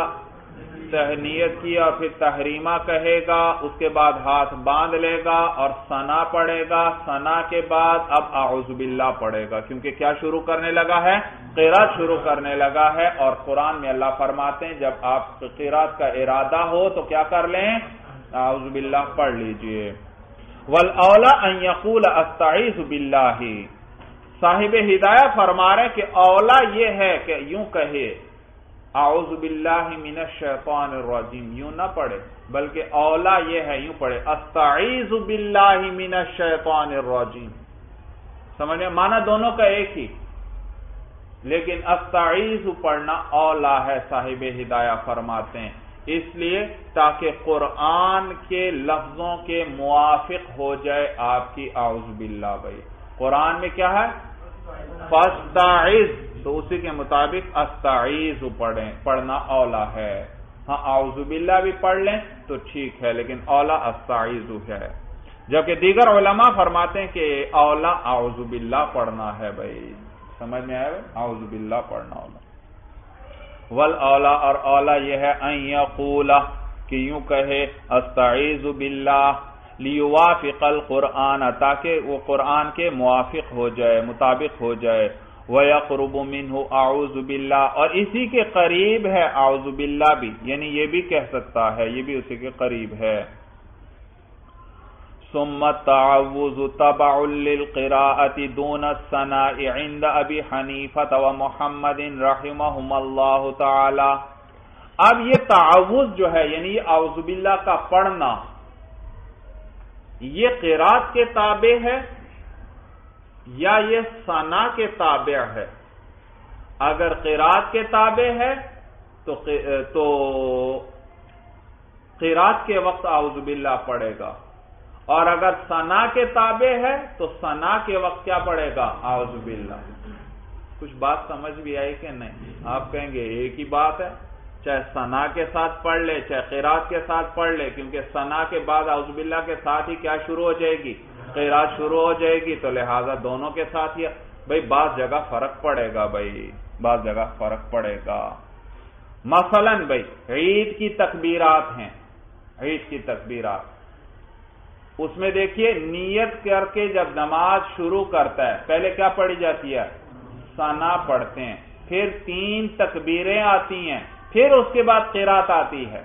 تہنیت کی اور پھر تحریمہ کہے گا، اس کے بعد ہاتھ باندھ لے گا اور سنا پڑے گا۔ سنا کے بعد اب اعوذ باللہ پڑے گا، کیونکہ کیا شروع کرنے لگا ہے؟ قیرات شروع کرنے لگا ہے اور قرآن میں اللہ فرماتے ہیں، جب آپ قیرات کا ارادہ ہو تو کیا کر لیں؟ اعوذ باللہ پڑھ لیجیے۔ ولا یقول استعیذ باللہ صاحب ہدایہ فرما رہے کہ اولا یہ ہے کہ یوں کہے۔ اعوذ باللہ من الشیطان الرجیم، یوں نہ پڑھے، بلکہ اولا یہ ہے، یوں پڑھے، استعیذ باللہ من الشیطان الرجیم۔ سمجھ میں؟ مانا دونوں کا ایک ہی۔ لیکن استعیذ پڑھنا اولا ہے، صاحب ہدایہ فرماتے ہیں۔ اس لیے تاکہ قرآن کے لفظوں کے موافق ہو جائے آپ کی اعوذ باللہ بھائی۔ قرآن میں کیا ہے؟ فستعیذ تو اسی کے مطابق استعیز پڑھیں، پڑھنا اولا ہے۔ ہاں اعوذ باللہ بھی پڑھ لیں تو ٹھیک ہے، لیکن اولا استعیز ہے۔ جبکہ دیگر علماء فرماتے ہیں کہ اولا اعوذ باللہ پڑھنا ہے بھائی۔ سمجھ میں آئے اعوذ باللہ پڑھنا اولا۔ ول اولا، اور اولا یہ ہے یقولا کہ یوں کہے استعیز باللہ لیوافق القرآن، تاکہ وہ قرآن کے موافق ہو جائے، مطابق ہو جائے۔ وَيَقْرُبُ مِنْهُ أَعُوذُ بِاللَّهِ اور اسی کے قریب ہے اعوذ باللہ بھی۔ یعنی یہ بھی کہہ سکتا ہے، یہ بھی اسی کے قریب ہے۔ ثم التعوذ تبع للقراءة دون السناء عند ابي حنيفة ومحمد رحمهم الله تعالى۔ اب یہ تعوذ جو ہے یعنی یہ اعوذ باللہ کا پڑھنا، یہ قرات کے تابع ہے یا یہ سنا کے تابع ہے۔ اگر قیرات کے تابع ہے، تو قیرات کے وقت اعوذ باللہ پڑے گا۔ اور اگر سنا کے تابع ہے، تو سنا کے وقت کیا پڑے گا؟ اعوذ باللہ۔ کچھ بات سمجھ بھی آئی کہ نہیں؟ آپ کہیں گے ایک ہی بات ہے، چاہے سنا کے ساتھ پڑھ لے، چاہے قیرات کے ساتھ پڑھ لے، کیونکہ سنا کے بعد اعوذ باللہ کے ساتھ ہی کیا شروع ہو جائے گی؟ قیرات شروع ہو جائے گی تو لہٰذا دونوں کے ساتھ ہی بھائی، بعض جگہ فرق پڑے گا بھائی۔ بعض جگہ فرق پڑے گا۔ مثلا بھائی، عید کی تکبیرات ہیں۔ عید کی تکبیرات۔ اس میں دیکھیے، نیت کر کے جب نماز شروع کرتا ہے، پہلے کیا پڑھی جاتی ہے؟ سنا پڑھتے ہیں۔ پھر تین تکبیریں آتی ہیں۔ پھر اس کے بعد قیرات آتی ہے۔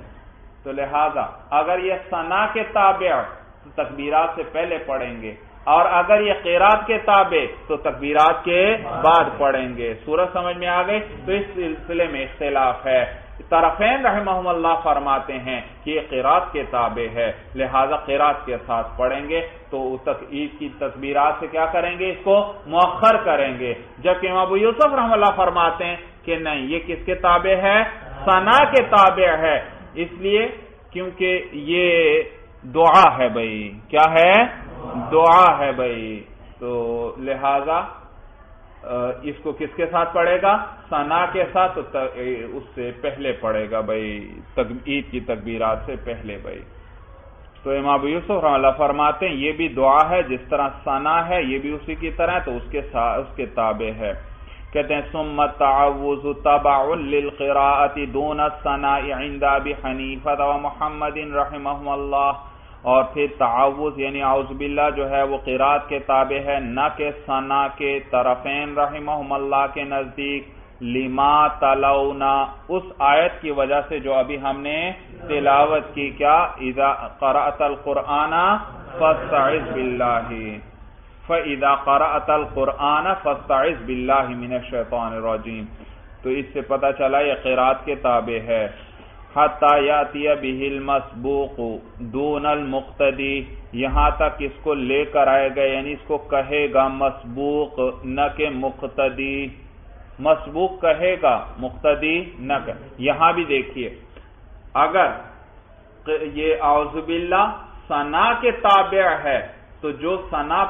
تو لہذا، اگر یہ سنا کے تابع تکبیرات سے پہلے پڑھیں گے۔ اور اگر یہ قیرات کے تابع، تو تکبیرات کے بعد پڑھیں گے۔ سورج سمجھ میں آ گئی تو اس سلسلے میں اختلاف ہے۔ طرفین رحمہ اللہ فرماتے ہیں کہ یہ قیرات کے تابع ہے، لہذا قیرات کے ساتھ پڑھیں گے۔ تو عید کی تکبیرات سے کیا کریں گے؟ اس کو مؤخر کریں گے۔ جبکہ ابو یوسف رحم اللہ فرماتے ہیں کہ نہیں، یہ کس کے تابع ہے؟ سنا کے تابع ہے۔ اس لیے کیونکہ یہ دعا ہے بھائی۔ کیا ہے؟ دعا ہے بھائی۔ تو لہذا اس کو کس کے ساتھ پڑھے گا؟ سنا کے ساتھ اس سے پہلے پڑھے گا بھائی۔ عید کی تکبیرات سے پہلے بھائی۔ تو امام یوسف رحم اللہ فرماتے ہیں، یہ بھی دعا ہے، جس طرح سنا ہے، یہ بھی اسی کی طرح تو اس کے اس کے تابع ہے۔ کہتے ہیں سمت تعوذ تبع للقراءت دون السناء عند ابي حنیفہ و رحمهم اللہ۔ اور پھر تعوض یعنی اعوذ باللہ جو ہے وہ قرات کے تابع ہے، نہ کہ ثنا کے طرفین رحمہم اللہ کے نزدیک۔ لما تلونا، اس آیت کی وجہ سے جو ابھی ہم نے تلاوت کی۔ کیا؟ اذا قرأت القرآن فاستعذ باللہ۔ فاذا قرأت القرآن فاستعذ باللہ من الشیطان الرجیم۔ تو اس سے پتہ چلا یہ قرات کے تابع ہے۔ یاتی بہل مسبوق دون المقتدی، یہاں تک اس کو لے کر آئے گا یعنی اس کو کہے گا مسبوق، نہ کہ مقتدی۔ مسبوق کہے گا، مقتدی نہ کہ۔ یہاں بھی دیکھیے، اگر یہ باللہ سنا کے تابع ہے، تو جو سنا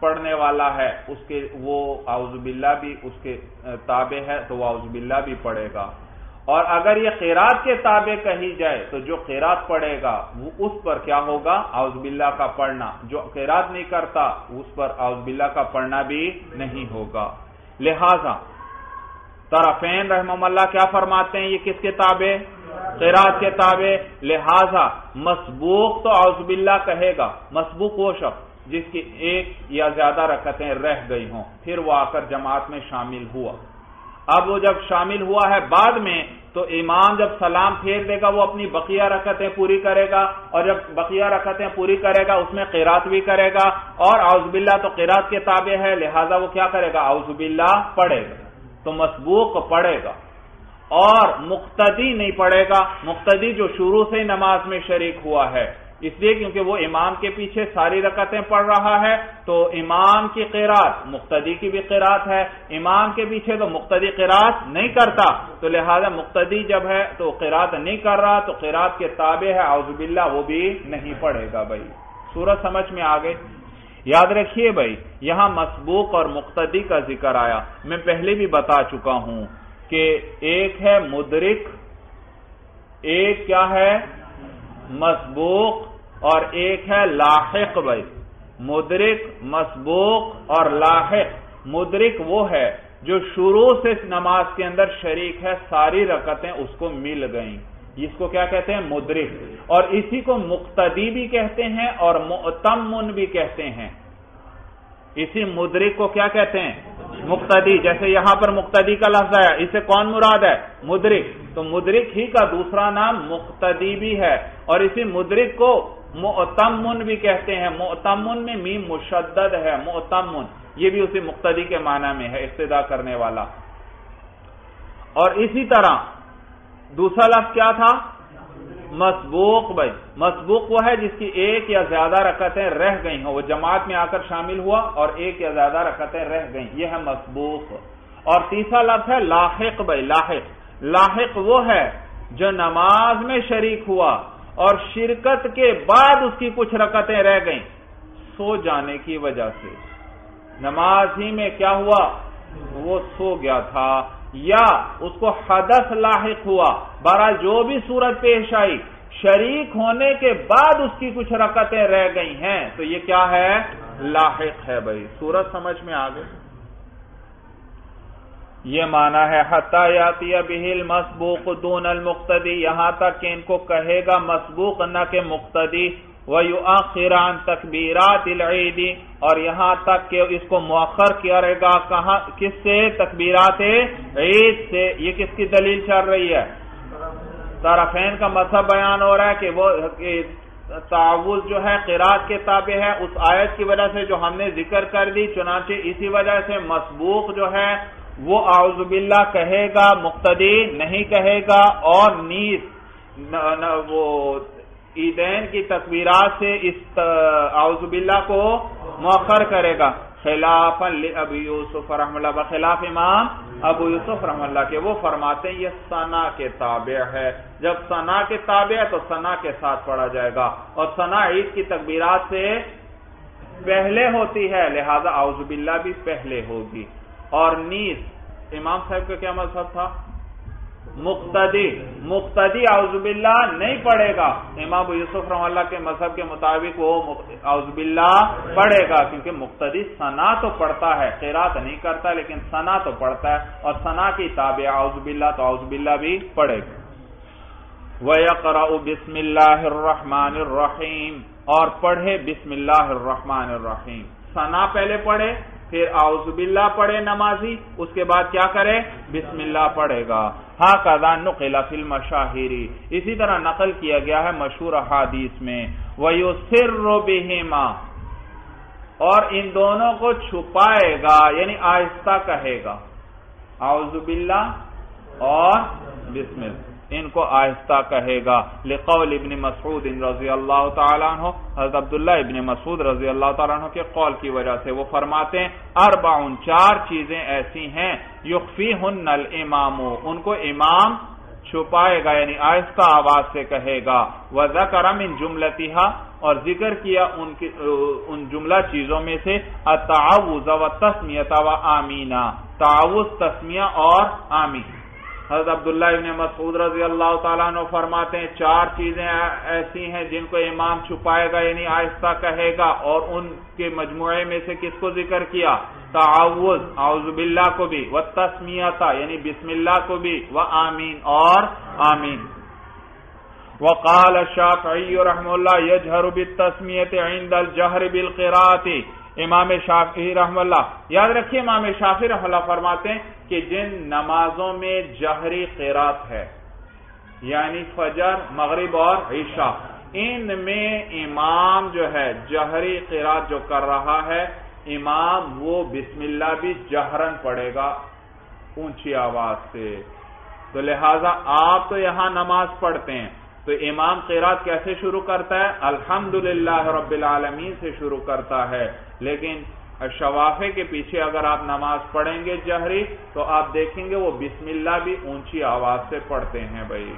پڑھنے والا ہے، اس کے وہ اعوذ باللہ بھی اس کے تابع ہے، تو وہ اعوذ باللہ بھی پڑھے گا۔ اور اگر یہ قیرات کے تابع کہی جائے تو جو قیرات پڑھے گا وہ اس پر کیا ہوگا؟ اعوذ باللہ کا پڑھنا۔ جو قیرات نہیں کرتا اس پر اعوذ باللہ کا پڑھنا بھی نہیں ہوگا۔ لہذا طرفین رحم اللہ کیا فرماتے ہیں؟ یہ کس کے تابع؟ قیرات کے تابع۔ لہذا مسبوق تو اعوذ باللہ کہے گا۔ مسبوق وہ شخص جس کی ایک یا زیادہ رکعتیں رہ گئی ہوں، پھر وہ آ کر جماعت میں شامل ہوا۔ اب وہ جب شامل ہوا ہے بعد میں، تو امام جب سلام پھیر دے گا، وہ اپنی بقیہ رکعتیں پوری کرے گا، اور جب بقیہ رکعتیں پوری کرے گا، اس میں قیرات بھی کرے گا، اور اعوذ باللہ تو قیرات کے تابع ہے، لہذا وہ کیا کرے گا؟ اعوذ باللہ پڑھے گا، تو مسبوق پڑھے گا، اور مقتدی نہیں پڑھے گا، مقتدی جو شروع سے نماز میں شریک ہوا ہے اس لیے کیونکہ وہ امام کے پیچھے ساری رکعتیں پڑھ رہا ہے، تو امام کی قیرات مقتدی کی بھی قیرات ہے، امام کے پیچھے تو مقتدی قیرات نہیں کرتا۔ تو لہذا مقتدی جب ہے تو قیرات نہیں کر رہا، تو قیرات کے تابع ہے، اعوذ باللہ، وہ بھی نہیں پڑھے گا بھائی۔ سورج سمجھ میں آگے۔ یاد رکھیے بھائی، یہاں مسبوق اور مقتدی کا ذکر آیا۔ میں پہلے بھی بتا چکا ہوں کہ ایک ہے مدرک، ایک کیا ہے؟ مسبوق اور ایک ہے لاحق بھائی۔ مدرک، مسبوق اور لاحق۔ مدرک وہ ہے جو شروع سے نماز کے اندر شریک ہے، ساری رکتیں اس کو مل گئیں۔ جس کو کیا کہتے ہیں؟ مدرک۔ اور اسی کو مقتدی بھی کہتے ہیں اور مؤتمن بھی کہتے ہیں۔ اسی مدرک کو کیا کہتے ہیں؟ مقتدی۔ جیسے یہاں پر مقتدی کا لفظ ہے اسے کون مراد ہے؟ مدرک۔ تو مدرک ہی کا دوسرا نام مقتدی بھی ہے۔ اور اسی مدرک کو معتمن بھی کہتے ہیں معتمن میں میم مشدد ہے معتمن یہ بھی اسی مقتدی کے معنی میں ہے ابتدا کرنے والا۔ اور اسی طرح، دوسرا لفظ کیا تھا؟ مسبوق بھائی۔ مسبوق وہ ہے جس کی ایک یا زیادہ رکعتیں رہ گئی ہوں۔ وہ جماعت میں آ کر شامل ہوا اور ایک یا زیادہ رکعتیں رہ گئیں۔ یہ ہے مسبوق۔ اور تیسرا لفظ ہے لاحق بھائی، لاحق۔ لاحق وہ ہے جو نماز میں شریک ہوا۔ اور شرکت کے بعد اس کی کچھ رکعتیں رہ گئیں۔ سو جانے کی وجہ سے۔ نماز ہی میں کیا ہوا؟ وہ سو گیا تھا۔ یا اس کو حدث لاحق ہوا۔ بارہ جو بھی صورت پیش آئی، شریک ہونے کے بعد اس کی کچھ رکعتیں رہ گئی ہیں۔ تو یہ کیا ہے؟ لاحق ہے بھائی۔ سورت سمجھ میں آ گئی۔ یہ مانا ہے حتیاتی بہل مسبوق دون المقتدی، یہاں تک کہ ان کو کہے گا مسبوق، نہ کہ مقتدی وَيُؤَخِرَانْ تَكْبِيرَاتِ الْعِيدِ اور یہاں تک کہ اس کو مؤخر کیا رہے گا، کہاں، کس سے؟ تکبیرات عید سے۔ یہ کس کی دلیل چل رہی ہے؟ طرفین کا مذہب بیان ہو رہا ہے کہ وہ تعوض جو ہے قرآت کے تابع ہے۔ اس آیت کی وجہ سے جو ہم نے ذکر کر دی، چنانچہ اسی وجہ سے مسبوق جو ہے وہ اعوذ باللہ کہے گا، مقتدی نہیں کہے گا اور نیز وہ عیدین کی تصویرات سے اس اعوذ باللہ کو مؤخر کرے گا۔ خلاف ابو یوسف رحم اللہ، بخلاف امام ابو یوسف رحم اللہ کے۔ وہ فرماتے ہیں، یہ سنا کے تابع ہے۔ جب سنا کے تابع ہے تو سنا کے ساتھ پڑھا جائے گا۔ اور سنا عید کی تکبیرات سے پہلے ہوتی ہے، لہذا اعوذ باللہ بھی پہلے ہوگی۔ اور نیز امام صاحب کا کیا مذہب تھا؟ مقتدی. مقتدی اعوذ باللہ نہیں پڑھے گا. امام یوسف رحم اللہ کے مذہب کے مطابق وہ اعوذ باللہ پڑھے گا، کیونکہ مقتدی سنا تو پڑھتا ہے خیرات نہیں کرتا لیکن سنا تو پڑھتا ہے اور سنا کی تابع اعوذ باللہ تو اعوذ باللہ بھی پڑھے گا۔ وَيَقْرَأُ بِسْمِ اللَّهِ الرَّحْمَنِ الرَّحِيمِ اور پڑھے بسم اللہ الرحمن الرحیم سنا پہلے پڑھے پھر اعوذ باللہ پڑھے نمازی، اس کے بعد کیا کرے؟ بسم اللہ پڑھے گا۔ ہا کا نقل فلم شاہری اسی طرح نقل کیا گیا ہے مشہور حادیث میں۔ وہ سر اور ان دونوں کو چھپائے گا یعنی آہستہ کہے گا۔ اعوذ باللہ اور بسم اللہ۔ ان کو آہستہ کہے گا۔ لقول ابن مسعود رضی اللہ تعالیٰ عنہ، حضرت عبداللہ ابن مسعود رضی اللہ تعالیٰ عنہ کے قول کی وجہ سے وہ فرماتے ہیں، اربعون چار چیزیں ایسی ہیں، یخفیہن الامام، ان کو امام چھپائے گا یعنی آہستہ آواز سے کہے گا۔ وَذَكَرَ مِن جُمْلَتِهَا اور ذکر کیا ان کی، ان جملہ چیزوں میں سے، التعوذ و تسمیت و آمینہ۔ تسمیہ اور آمین۔ حضرت عبداللہ ابن مسعود رضی اللہ تعالیٰ عنہ فرماتے ہیں، چار چیزیں ایسی ہیں جن کو امام چھپائے گا یعنی آہستہ کہے گا، اور ان کے مجموعے میں سے کس کو ذکر کیا؟ تعوض اعوذ باللہ کو بھی و تسمیتا یعنی بسم اللہ کو بھی و آمین اور آمین۔ وقال الشافعی رحم اللہ، یجہر بالتسمیت عند الجہر بالقرآت امام شافعی رحم اللہ۔ یاد رکھیے، امام شافعی رحم اللہ فرماتے ہیں کہ جن نمازوں میں جہری قیرات ہے یعنی فجر، مغرب اور عشاء، ان میں امام جو ہے جہری قیرات جو کر رہا ہے، امام وہ بسم اللہ بھی جہرن پڑے گا اونچی آواز سے۔ تو لہذا آپ تو یہاں نماز پڑھتے ہیں تو امام قیرات کیسے شروع کرتا ہے؟ الحمد رب العالمین سے شروع کرتا ہے۔ لیکن شوافے کے پیچھے اگر آپ نماز پڑھیں گے جہری، تو آپ دیکھیں گے وہ بسم اللہ بھی اونچی آواز سے پڑھتے ہیں بھائی۔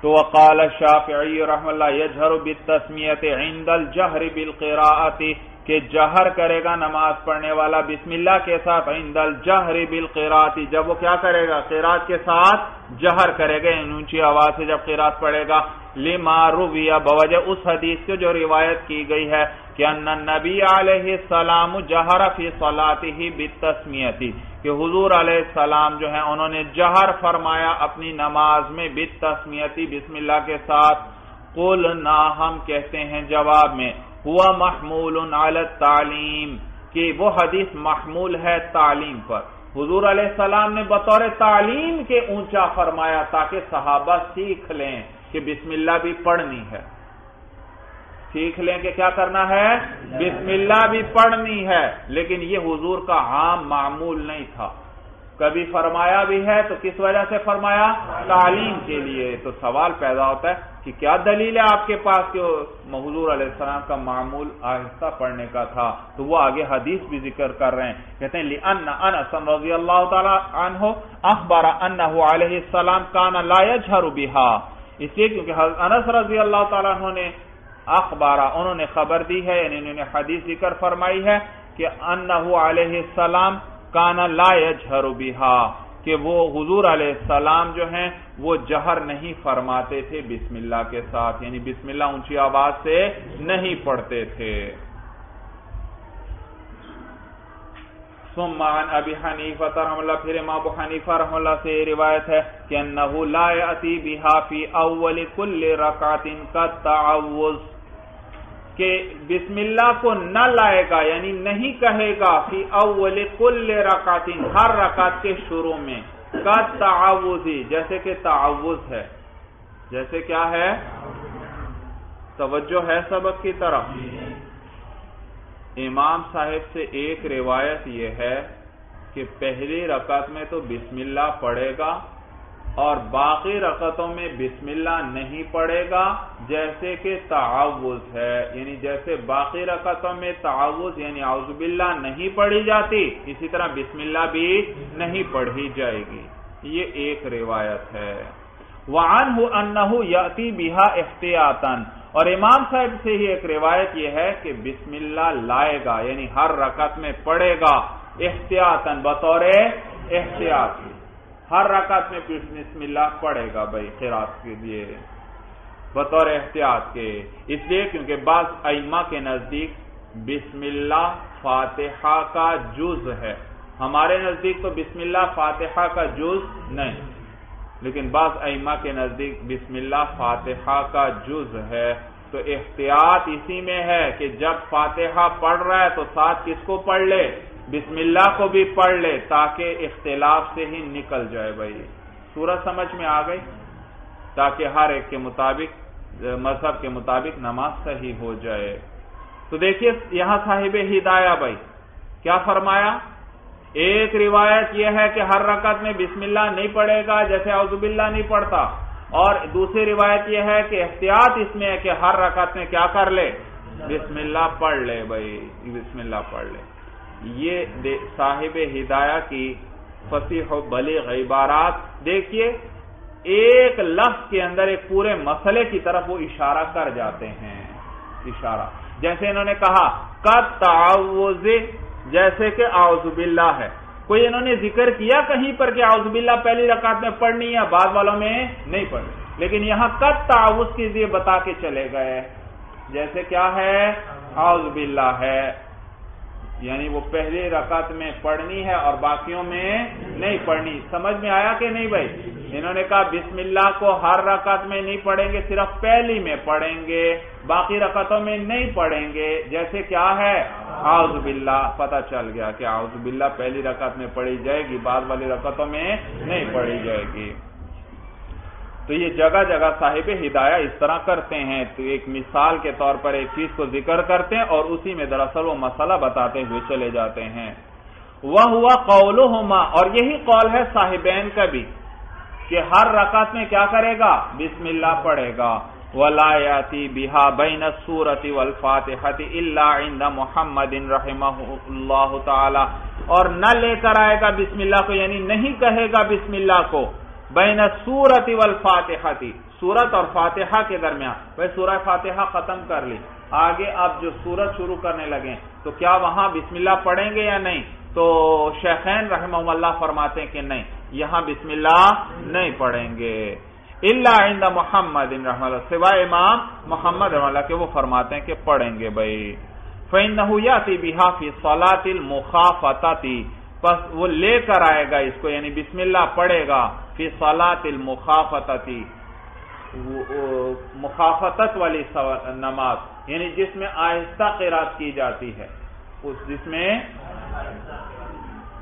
تو وقال الشافعی رحم اللہ یجہر بالتسمیت عند الجہر بالقراءت کہ جہر کرے گا نماز پڑھنے والا بسم اللہ کے ساتھ عند الجہر بالقراءت جب وہ کیا کرے گا؟ قرات کے ساتھ جہر کرے گا یعنی اونچی آواز سے جب قرات پڑھے گا۔ لما رویہ، بوجہ اس حدیث سے جو روایت کی گئی ہے کہ ان نبی علیہ السلام جہر فی صلاته بالتسمیتی کہ حضور علیہ السلام جو ہیں، انہوں نے جہر فرمایا اپنی نماز میں بالتسمیتی بسم اللہ کے ساتھ۔ قل نا ہم کہتے ہیں جواب میں ہوا محمول علی التعلیم، کہ وہ حدیث محمول ہے تعلیم پر۔ حضور علیہ السلام نے بطور تعلیم کے اونچا فرمایا تاکہ صحابہ سیکھ لیں کہ بسم اللہ بھی پڑھنی ہے۔ سیکھ لیں کہ کیا کرنا ہے؟ بسم اللہ بھی پڑھنی ہے۔ لیکن یہ حضور کا عام معمول نہیں تھا۔ کبھی فرمایا بھی ہے تو کس وجہ سے فرمایا؟ تعلیم کے لیے۔ تو سوال پیدا ہوتا ہے کہ کیا دلیل ہے آپ کے پاس کہ حضور علیہ السلام کا معمول آہستہ پڑھنے کا تھا؟ تو وہ آگے حدیث بھی ذکر کر رہے ہیں۔ کہتے ہیں انس رضی اللہ تعالی عنہ اخبار انه علیہ السلام کان لا يجهر بها اس لیے کیونکہ انس رضی اللہ تعالی عنہ نے اخبارہ انہوں نے خبر دی ہے یعنی انہوں نے حدیث ذکر فرمائی ہے کہ انہو علیہ السلام کانا لا یجہر بہا، کہ وہ حضور علیہ السلام جو ہیں، وہ جہر نہیں فرماتے تھے بسم اللہ کے ساتھ یعنی بسم اللہ اونچی آواز سے نہیں پڑھتے تھے۔ ثم عن ابی حنیفہ رحم اللہ، پھر امام ابو حنیفہ رحم اللہ سے روایت ہے کہ انہو لا یأتی بها فی اول کل رکعت کا تعوض کہ بسم اللہ کو نہ لائے گا یعنی نہیں کہے گا، فی اول کل رکعت، ہر رکعت کے شروع میں کا تعوضی جیسے کہ تعوض ہے۔ جیسے کیا ہے؟ توجہ ہے سبق کی طرف۔ امام صاحب سے ایک روایت یہ ہے کہ پہلی رکعت میں تو بسم اللہ پڑھے گا اور باقی رکعتوں میں بسم اللہ نہیں پڑھے گا، جیسے کہ تعاوض ہے۔ یعنی جیسے باقی رکعتوں میں تعاوض یعنی اعوذ باللہ نہیں پڑھی جاتی، اسی طرح بسم اللہ بھی نہیں پڑھی جائے گی۔ یہ ایک روایت ہے۔ وَعَنْهُ أَنَّهُ يَأْتِي بِهَا احتیاطًا۔ اور امام صاحب سے ہی ایک روایت یہ ہے کہ بسم اللہ لائے گا یعنی ہر رکعت میں پڑھے گا احتیاطن بطور احتیاط۔ ہر رکعت میں بسم اللہ پڑھے گا بھائی خیرات کے لیے۔ بطور احتیاط کے۔ اس لیے کیونکہ بعض ائمہ کے نزدیک بسم اللہ فاتحہ کا جز ہے۔ ہمارے نزدیک تو بسم اللہ فاتحہ کا جز نہیں، لیکن بعض ائمہ کے نزدیک بسم اللہ فاتحہ کا جز ہے۔ تو احتیاط اسی میں ہے کہ جب فاتحہ پڑھ رہا ہے تو ساتھ کس کو پڑھ لے؟ بسم اللہ کو بھی پڑھ لے تاکہ اختلاف سے ہی نکل جائے بھائی۔ سورج سمجھ میں آ گئی؟ تاکہ ہر ایک کے مطابق، مذہب کے مطابق نماز صحیح ہو جائے۔ تو دیکھیے، یہاں صاحب ہدایہ بھائی۔ کیا فرمایا؟ ایک روایت یہ ہے کہ ہر رکعت میں بسم اللہ نہیں پڑھے گا، جیسے اعوذ اللہ نہیں پڑھتا۔ اور دوسری روایت یہ ہے کہ احتیاط اس میں ہے کہ ہر رکعت میں کیا کر لے؟ بسم اللہ پڑھ لے بھائی، بسم اللہ پڑھ لے۔ یہ صاحب ہدایہ کی فصیح و بلی عبارات، دیکھیے، ایک لفظ کے اندر ایک پورے مسئلے کی طرف وہ اشارہ کر جاتے ہیں۔ اشارہ۔ جیسے انہوں نے کہا تعوض جیسے کہ اعوذ باللہ ہے۔ کوئی انہوں نے ذکر کیا کہیں پر کہ اعوذ باللہ پہلی رکعت میں پڑھنی ہے، بعد والوں میں نہیں پڑھنی۔ لیکن یہاں کت تعوض کی لیے بتا کے چلے گئے۔ جیسے کیا ہے؟ اعوذ باللہ ہے۔ یعنی وہ پہلی رکعت میں پڑھنی ہے اور باقیوں میں نہیں پڑھنی۔ سمجھ میں آیا کہ نہیں بھائی؟ انہوں نے کہا، بسم اللہ کو ہر رکعت میں نہیں پڑھیں گے، صرف پہلی میں پڑھیں گے، باقی رکعتوں میں نہیں پڑھیں گے۔ جیسے کیا ہے؟ آؤز باللہ، پتہ چل گیا کہ آؤز باللہ پہلی رکعت میں پڑھی جائے گی، بعد والی رکعتوں میں نہیں پڑھی جائے گی۔ تو یہ جگہ جگہ صاحب ہدایہ اس طرح کرتے ہیں، تو ایک مثال کے طور پر ایک چیز کو ذکر کرتے ہیں اور اسی میں دراصل وہ مسئلہ بتاتے ہوئے چلے جاتے ہیں۔ وہ ہوا قول اور یہی قول ہے صاحبین کا بھی کہ ہر رکعت میں کیا کرے گا؟ بسم اللہ پڑھے گا۔ ولایاتی بہا بین سورتی والفاتحت اللہ عند محمد رحمہ اللہ تعالی اور نہ لے کر آئے گا بسم اللہ کو یعنی نہیں کہے گا بسم اللہ کو۔ بین سورت والفاتحہ تھی سورت اور فاتحہ کے درمیان. بھائی سورہ فاتحہ ختم کر لی. آگے اب جو سورت شروع کرنے لگے تو کیا وہاں بسم اللہ پڑھیں گے یا نہیں؟ تو شیخین رحمہ اللہ فرماتے ہیں کہ نہیں، یہاں بسم اللہ نہیں پڑھیں گے۔ اللہ عند محمد رحم اللہ سوائے امام محمد رحم اللہ کے وہ فرماتے ہیں کہ پڑھیں گے بھائی۔ فَإِنَّهُ بِهَا فِي صَلَاةِ الْمُخَافَتَةِ پس وہ لے کر آئے گا اس کو یعنی بسم اللہ پڑھے گا، فی صلاة المخافتتی مخافتت والی نماز یعنی جس میں آہستہ قرآت کی جاتی ہے۔ اس جس میں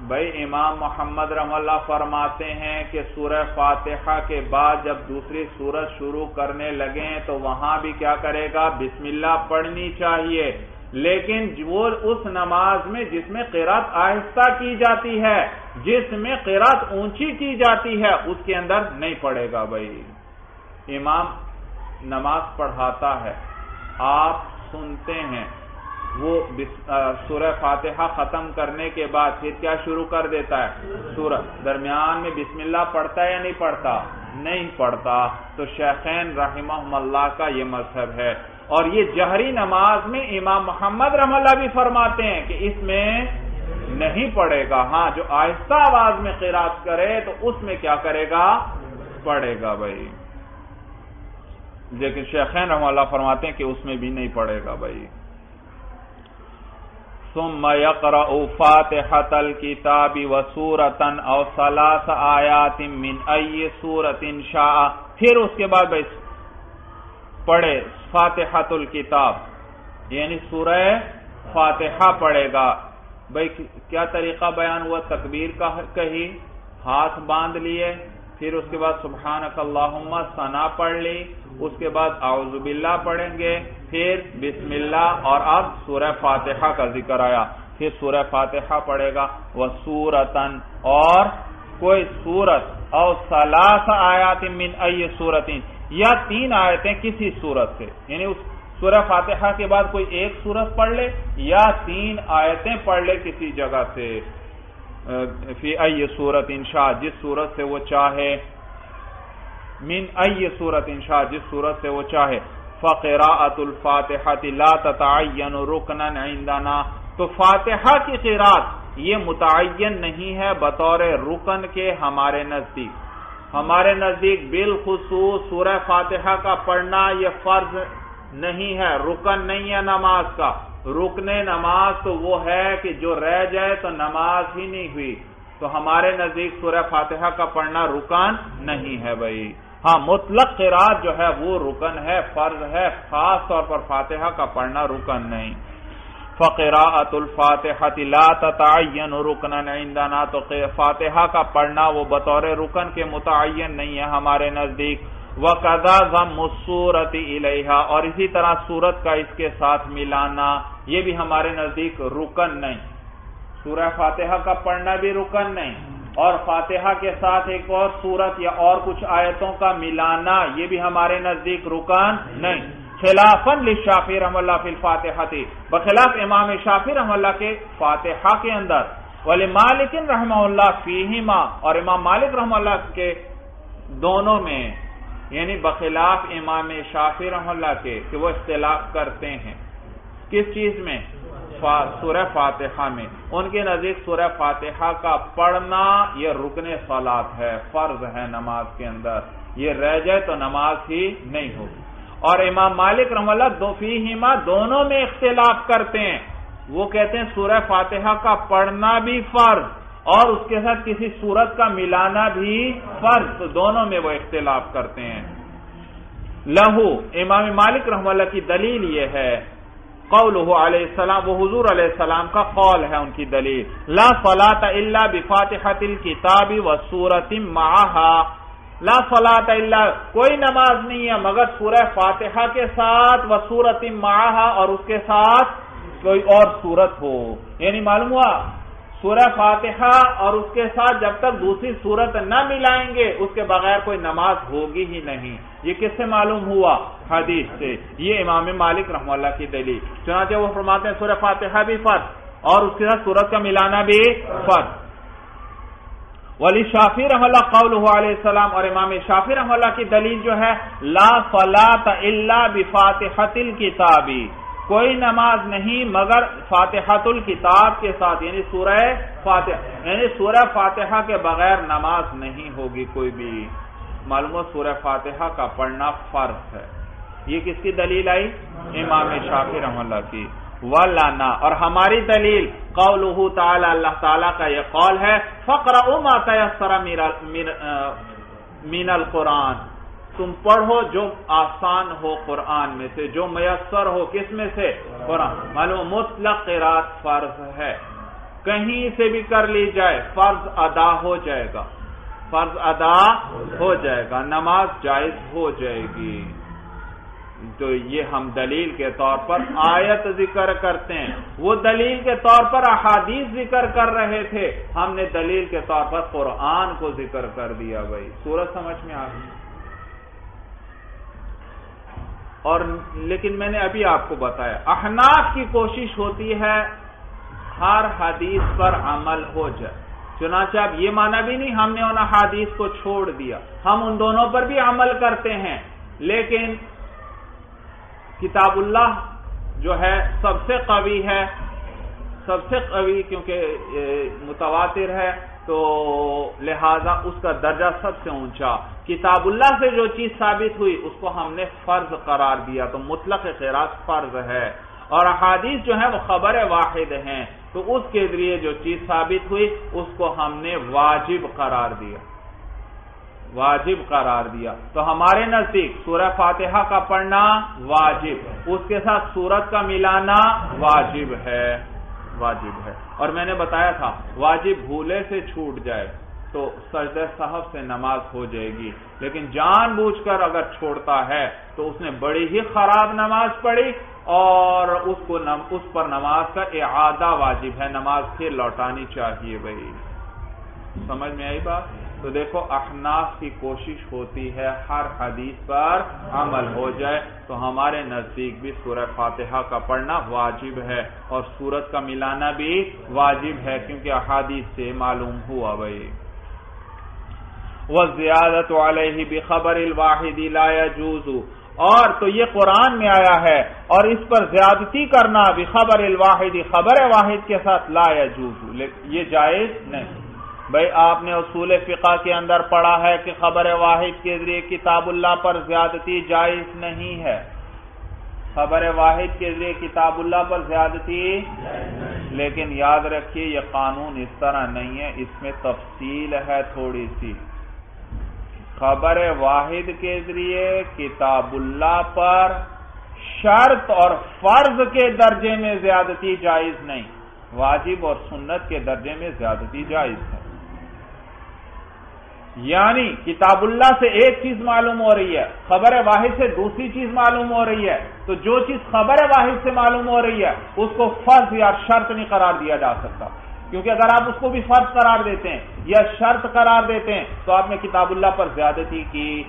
بھائی امام محمد رحم اللہ فرماتے ہیں کہ سورہ فاتحہ کے بعد جب دوسری سورت شروع کرنے لگیں تو وہاں بھی کیا کرے گا؟ بسم اللہ پڑھنی چاہیے۔ لیکن وہ اس نماز میں جس میں قرات آہستہ کی جاتی ہے، جس میں قرات اونچی کی جاتی ہے، اس کے اندر نہیں پڑے گا بھائی۔ امام نماز پڑھاتا ہے۔ آپ سنتے ہیں۔ وہ سورہ فاتحہ ختم کرنے کے بعد پھر کیا شروع کر دیتا ہے؟ سورہ۔ درمیان میں بسم اللہ پڑھتا ہے یا نہیں پڑھتا؟ نہیں پڑھتا۔ تو شیخین رحمہ اللہ کا یہ مذہب ہے۔ اور یہ جہری نماز میں امام محمد رحم اللہ بھی فرماتے ہیں کہ اس میں نہیں پڑے گا۔ ہاں جو آہستہ آواز میں قیراط کرے تو اس میں کیا کرے گا؟ پڑے گا بھائی۔ لیکن شیخین رحم اللہ فرماتے ہیں کہ اس میں بھی نہیں پڑے گا بھائی۔ ثم يقرأ فاتحة الكتاب وسورة او ثلاث آیات من ای سورة شاء۔ پھر اس کے بعد بھائی، پڑھے۔ فاتحت الکتاب یعنی سورہ فاتحہ پڑھے گا۔ بھائی، کیا طریقہ بیان ہوا؟ تکبیر کا کہی، ہاتھ باندھ لیے، پھر اس کے بعد سبحانک اللہم سنا پڑھ لی، اس کے بعد اعوذ باللہ پڑھیں گے، پھر بسم اللہ، اور اب سورہ فاتحہ کا ذکر آیا۔ پھر سورہ فاتحہ پڑھے گا وہ سورتن اور کوئی سورت اور سلاس آیات من ای سورتین۔ یا تین آیتیں کسی صورت سے۔ یعنی اس سورہ فاتحہ کے بعد کوئی ایک سورت پڑھ لے یا تین آیتیں پڑھ لے کسی جگہ سے۔ فی ای سورت انشاء، جس صورت سے وہ چاہے۔ من ای سورت انشاء، جس صورت سے وہ چاہے۔ فقراءت الفاتحہ لا تتعین رکنا عندنا۔ تو فاتحہ کی قرات یہ متعین نہیں ہے بطور رکن کے ہمارے نزدیک۔ ہمارے نزدیک بالخصوص سورہ فاتحہ کا پڑھنا یہ فرض نہیں ہے، رکن نہیں ہے نماز کا۔ رکن نماز تو وہ ہے کہ جو رہ جائے تو نماز ہی نہیں ہوئی۔ تو ہمارے نزدیک سورہ فاتحہ کا پڑھنا رکن نہیں ہے بھائی۔ ہاں مطلق قرآن جو ہے وہ رکن ہے، فرض ہے، خاص طور پر فاتحہ کا پڑھنا رکن نہیں۔ فقراءت الفاتحة لا تتعین رکنا عندنا، تو فاتحہ کا پڑھنا وہ بطور رکن کے متعین نہیں ہے ہمارے نزدیک۔ وَقَذَا ذَمُّ السُّورَةِ إِلَيْهَا، اور اسی طرح سورت کا اس کے ساتھ ملانا، یہ بھی ہمارے نزدیک رکن نہیں۔ سورہ فاتحہ کا پڑھنا بھی رکن نہیں، اور فاتحہ کے ساتھ ایک اور سورت یا اور کچھ آیتوں کا ملانا، یہ بھی ہمارے نزدیک رکن نہیں۔ خلافن لشافی رحم اللہ فی الفاتحہ تھی بخلاف امام شافی رحم اللہ کے فاتحہ کے اندر۔ ولی مالکن رحمہ اللہ فیہما، اور امام مالک رحم اللہ کے دونوں میں یعنی بخلاف امام شافی رحم اللہ کے، کہ وہ اختلاف کرتے ہیں۔ کس چیز میں؟ سورہ فاتحہ میں۔ ان کے نزدیک سورہ فاتحہ کا پڑھنا یہ رکن سولاد ہے، فرض ہے نماز کے اندر۔ یہ رہ جائے تو نماز ہی نہیں ہوگی۔ اور امام مالک رحم اللہ دو فیہما دونوں میں اختلاف کرتے ہیں۔ وہ کہتے ہیں سورہ فاتحہ کا پڑھنا بھی فرض اور اس کے ساتھ کسی صورت کا ملانا بھی فرض۔ تو دونوں میں وہ اختلاف کرتے ہیں۔ لہو، امام مالک رحم اللہ کی دلیل یہ ہے۔ قول علیہ السلام، وہ حضور علیہ السلام کا قول ہے ان کی دلیل۔ لا فلاط اللہ بفاتحت الكتاب و سورت معاہا لا فلاط اللہ کوئی نماز نہیں ہے، مگر سورہ فاتحہ کے ساتھ و سورت معاہا اور اس کے ساتھ کوئی اور صورت ہو۔ یعنی معلوم ہوا؟ سورہ فاتحہ اور اس کے ساتھ جب تک دوسری صورت نہ ملائیں گے، اس کے بغیر کوئی نماز ہوگی ہی نہیں۔ یہ کس سے معلوم ہوا؟ حدیث سے۔ یہ امام مالک رحم اللہ کی دلیل۔ چنانچہ وہ فرماتے ہیں، سورہ فاتحہ بھی فرض اور اس کے ساتھ سورت کا ملانا بھی فرض۔ ولی شافی رحم اللہ قول علیہ السلام اور امام شافی رحم اللہ کی دلیل جو ہے، لا فلاح اللہ بفاتحت الکتابی کوئی نماز نہیں مگر فاتحت الکتاب کے ساتھ یعنی سورہ فاتح یعنی سورہ فاتحہ کے بغیر نماز نہیں ہوگی کوئی بھی۔ معلوم سورہ فاتحہ کا پڑھنا فرض ہے۔ یہ کس کی دلیل آئی؟ امام شافی رحم اللہ کی۔ ولانا اور ہماری دلیل قول تعالی اللہ تعالی کا یہ قول ہے فقر مین القرآن۔ تم پڑھو جو آسان ہو قرآن میں سے، جو میسر ہو کس میں سے؟ قرآن۔ معلوم، مطلق قرآن فرض ہے۔ کہیں سے بھی کر لی جائے، فرض ادا ہو جائے گا۔ فرض ادا ہو جائے گا، نماز جائز ہو جائے گی۔ تو یہ ہم دلیل کے طور پر آیت ذکر کرتے ہیں۔ وہ دلیل کے طور پر احادیث ذکر کر رہے تھے۔ ہم نے دلیل کے طور پر قرآن کو ذکر کر دیا بھائی۔ سورج سمجھ میں آ گئی۔ اور لیکن میں نے ابھی آپ کو بتایا۔ احناف کی کوشش ہوتی ہے ہر حدیث پر عمل ہو جائے۔ چنانچہ اب یہ مانا بھی نہیں ہم نے ان حادیث کو چھوڑ دیا۔ ہم ان دونوں پر بھی عمل کرتے ہیں۔ لیکن کتاب اللہ جو ہے سب سے قوی ہے، سب سے قوی کیونکہ متواتر ہے، تو لہذا اس کا درجہ سب سے اونچا۔ کتاب اللہ سے جو چیز ثابت ہوئی، اس کو ہم نے فرض قرار دیا۔ تو مطلق خیرات فرض ہے۔ اور احادیث جو ہے وہ خبر واحد ہیں۔ تو اس کے ذریعے جو چیز ثابت ہوئی، اس کو ہم نے واجب قرار دیا۔ واجب قرار دیا۔ تو ہمارے نزدیک سورہ فاتحہ کا پڑھنا واجب، اس کے ساتھ سورت کا ملانا واجب ہے۔ واجب ہے۔ اور میں نے بتایا تھا، واجب بھولے سے چھوٹ جائے تو سجدہ صاحب سے نماز ہو جائے گی۔ لیکن جان بوجھ کر اگر چھوڑتا ہے تو اس نے بڑی ہی خراب نماز پڑھی اور اس کو نم، اس پر نماز کا اعادہ واجب ہے۔ نماز پھر لوٹانی چاہیے بھائی۔ سمجھ میں آئی بات؟ تو دیکھو، احناف کی کوشش ہوتی ہے ہر حدیث پر عمل ہو جائے، تو ہمارے نزدیک بھی سورہ فاتحہ کا پڑھنا واجب ہے اور سورت کا ملانا بھی واجب ہے، کیونکہ احادیث سے معلوم ہوا بھائی۔ وہ زیادت علیہ بھی خبر الواحد لا جوز اور تو یہ قرآن میں آیا ہے، اور اس پر زیادتی کرنا بھی خبر الواحد، خبر واحد کے ساتھ لا جوز یہ جائز نہیں۔ بھائی آپ نے اصول فقہ کے اندر پڑھا ہے کہ خبر واحد کے ذریعے کتاب اللہ پر زیادتی جائز نہیں ہے۔ خبر واحد کے ذریعے کتاب اللہ پر زیادتی لیکن یاد رکھیے یہ قانون اس طرح نہیں ہے، اس میں تفصیل ہے تھوڑی سی۔ خبر واحد کے ذریعے کتاب اللہ پر شرط اور فرض کے درجے میں زیادتی جائز نہیں۔ واجب اور سنت کے درجے میں زیادتی جائز ہے۔ یعنی کتاب اللہ سے ایک چیز معلوم ہو رہی ہے، خبر واحد سے دوسری چیز معلوم ہو رہی ہے۔ تو جو چیز خبر واحد سے معلوم ہو رہی ہے، اس کو فرض یا شرط نہیں قرار دیا جا سکتا۔ کیونکہ اگر آپ اس کو بھی فرض قرار دیتے ہیں یا شرط قرار دیتے ہیں، تو آپ نے کتاب اللہ پر زیادتی کی۔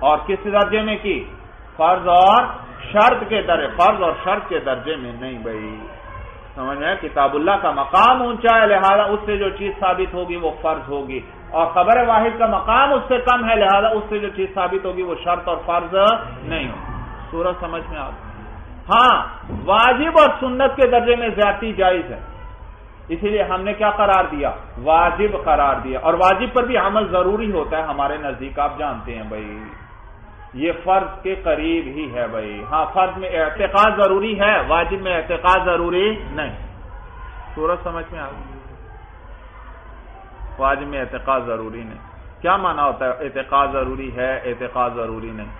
اور کس درجے میں کی؟ فرض اور شرط کے درجے، فرض اور شرط کے درجے میں نہیں بھائی۔ سمجھ میں کتاب اللہ کا مقام اونچا ہے، لہذا اس سے جو چیز ثابت ہوگی وہ فرض ہوگی۔ اور خبر واحد کا مقام اس سے کم ہے، لہذا اس سے جو چیز ثابت ہوگی وہ شرط اور فرض نہیں۔ ہو سورج سمجھ میں آ ہاں واجب اور سنت کے درجے میں زیادتی جائز ہے۔ اسی لیے ہم نے کیا قرار دیا؟ واجب قرار دیا۔ اور واجب پر بھی عمل ضروری ہوتا ہے، ہمارے نزدیک آپ جانتے ہیں بھائی۔ یہ فرض کے قریب ہی ہے بھائی۔ ہاں فرض میں اعتقاد ضروری ہے، واجب میں اعتقاد ضروری نہیں۔ سورج سمجھ میں آ واجب میں اعتقاد ضروری نہیں۔ کیا مانا ہوتا ہے؟ اعتقاد ضروری ہے، اعتقاد ضروری نہیں۔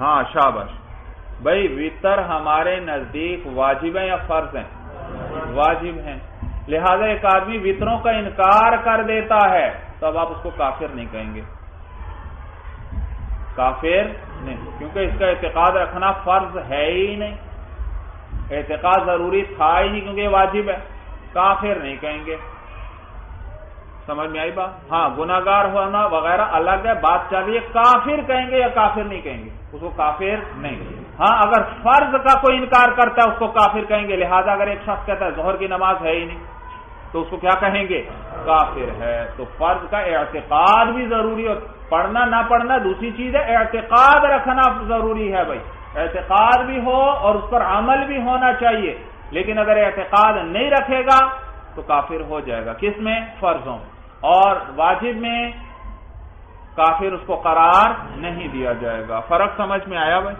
ہاں شابش بھائی، وطر ہمارے نزدیک واجب ہیں یا فرض ہیں؟ واجب ہیں۔ لہذا ایک آدمی وطروں کا انکار کر دیتا ہے، تو اب آپ اس کو کافر نہیں کہیں گے۔ کافر نہیں، کیونکہ اس کا اعتقاد رکھنا فرض ہے ہی نہیں۔ اعتقاد ضروری تھا ہی نہیں کیونکہ یہ واجب ہے۔ کافر نہیں کہیں گے۔ سمجھ میں آئی بات؟ ہاں گناگار ہونا وغیرہ الگ ہے، بات چاہیے کافر کہیں گے یا کافر نہیں کہیں گے؟ اس کو کافر نہیں۔ ہاں اگر فرض کا کوئی انکار کرتا ہے، اس کو کافر کہیں گے۔ لہذا اگر ایک شخص کہتا ہے ظہر کی نماز ہے ہی نہیں تو اس کو کیا کہیں گے؟ کافر ہے۔ تو فرض کا اعتقاد بھی ضروری ہے پڑھنا نہ پڑھنا دوسری چیز ہے، اعتقاد رکھنا ضروری ہے بھائی۔ اعتقاد بھی ہو اور اس پر عمل بھی ہونا چاہیے۔ لیکن اگر اعتقاد نہیں رکھے گا تو کافر ہو جائے گا۔ کس میں؟ فرضوں اور واجب میں کافر اس کو قرار نہیں دیا جائے گا۔ فرق سمجھ میں آیا بھائی؟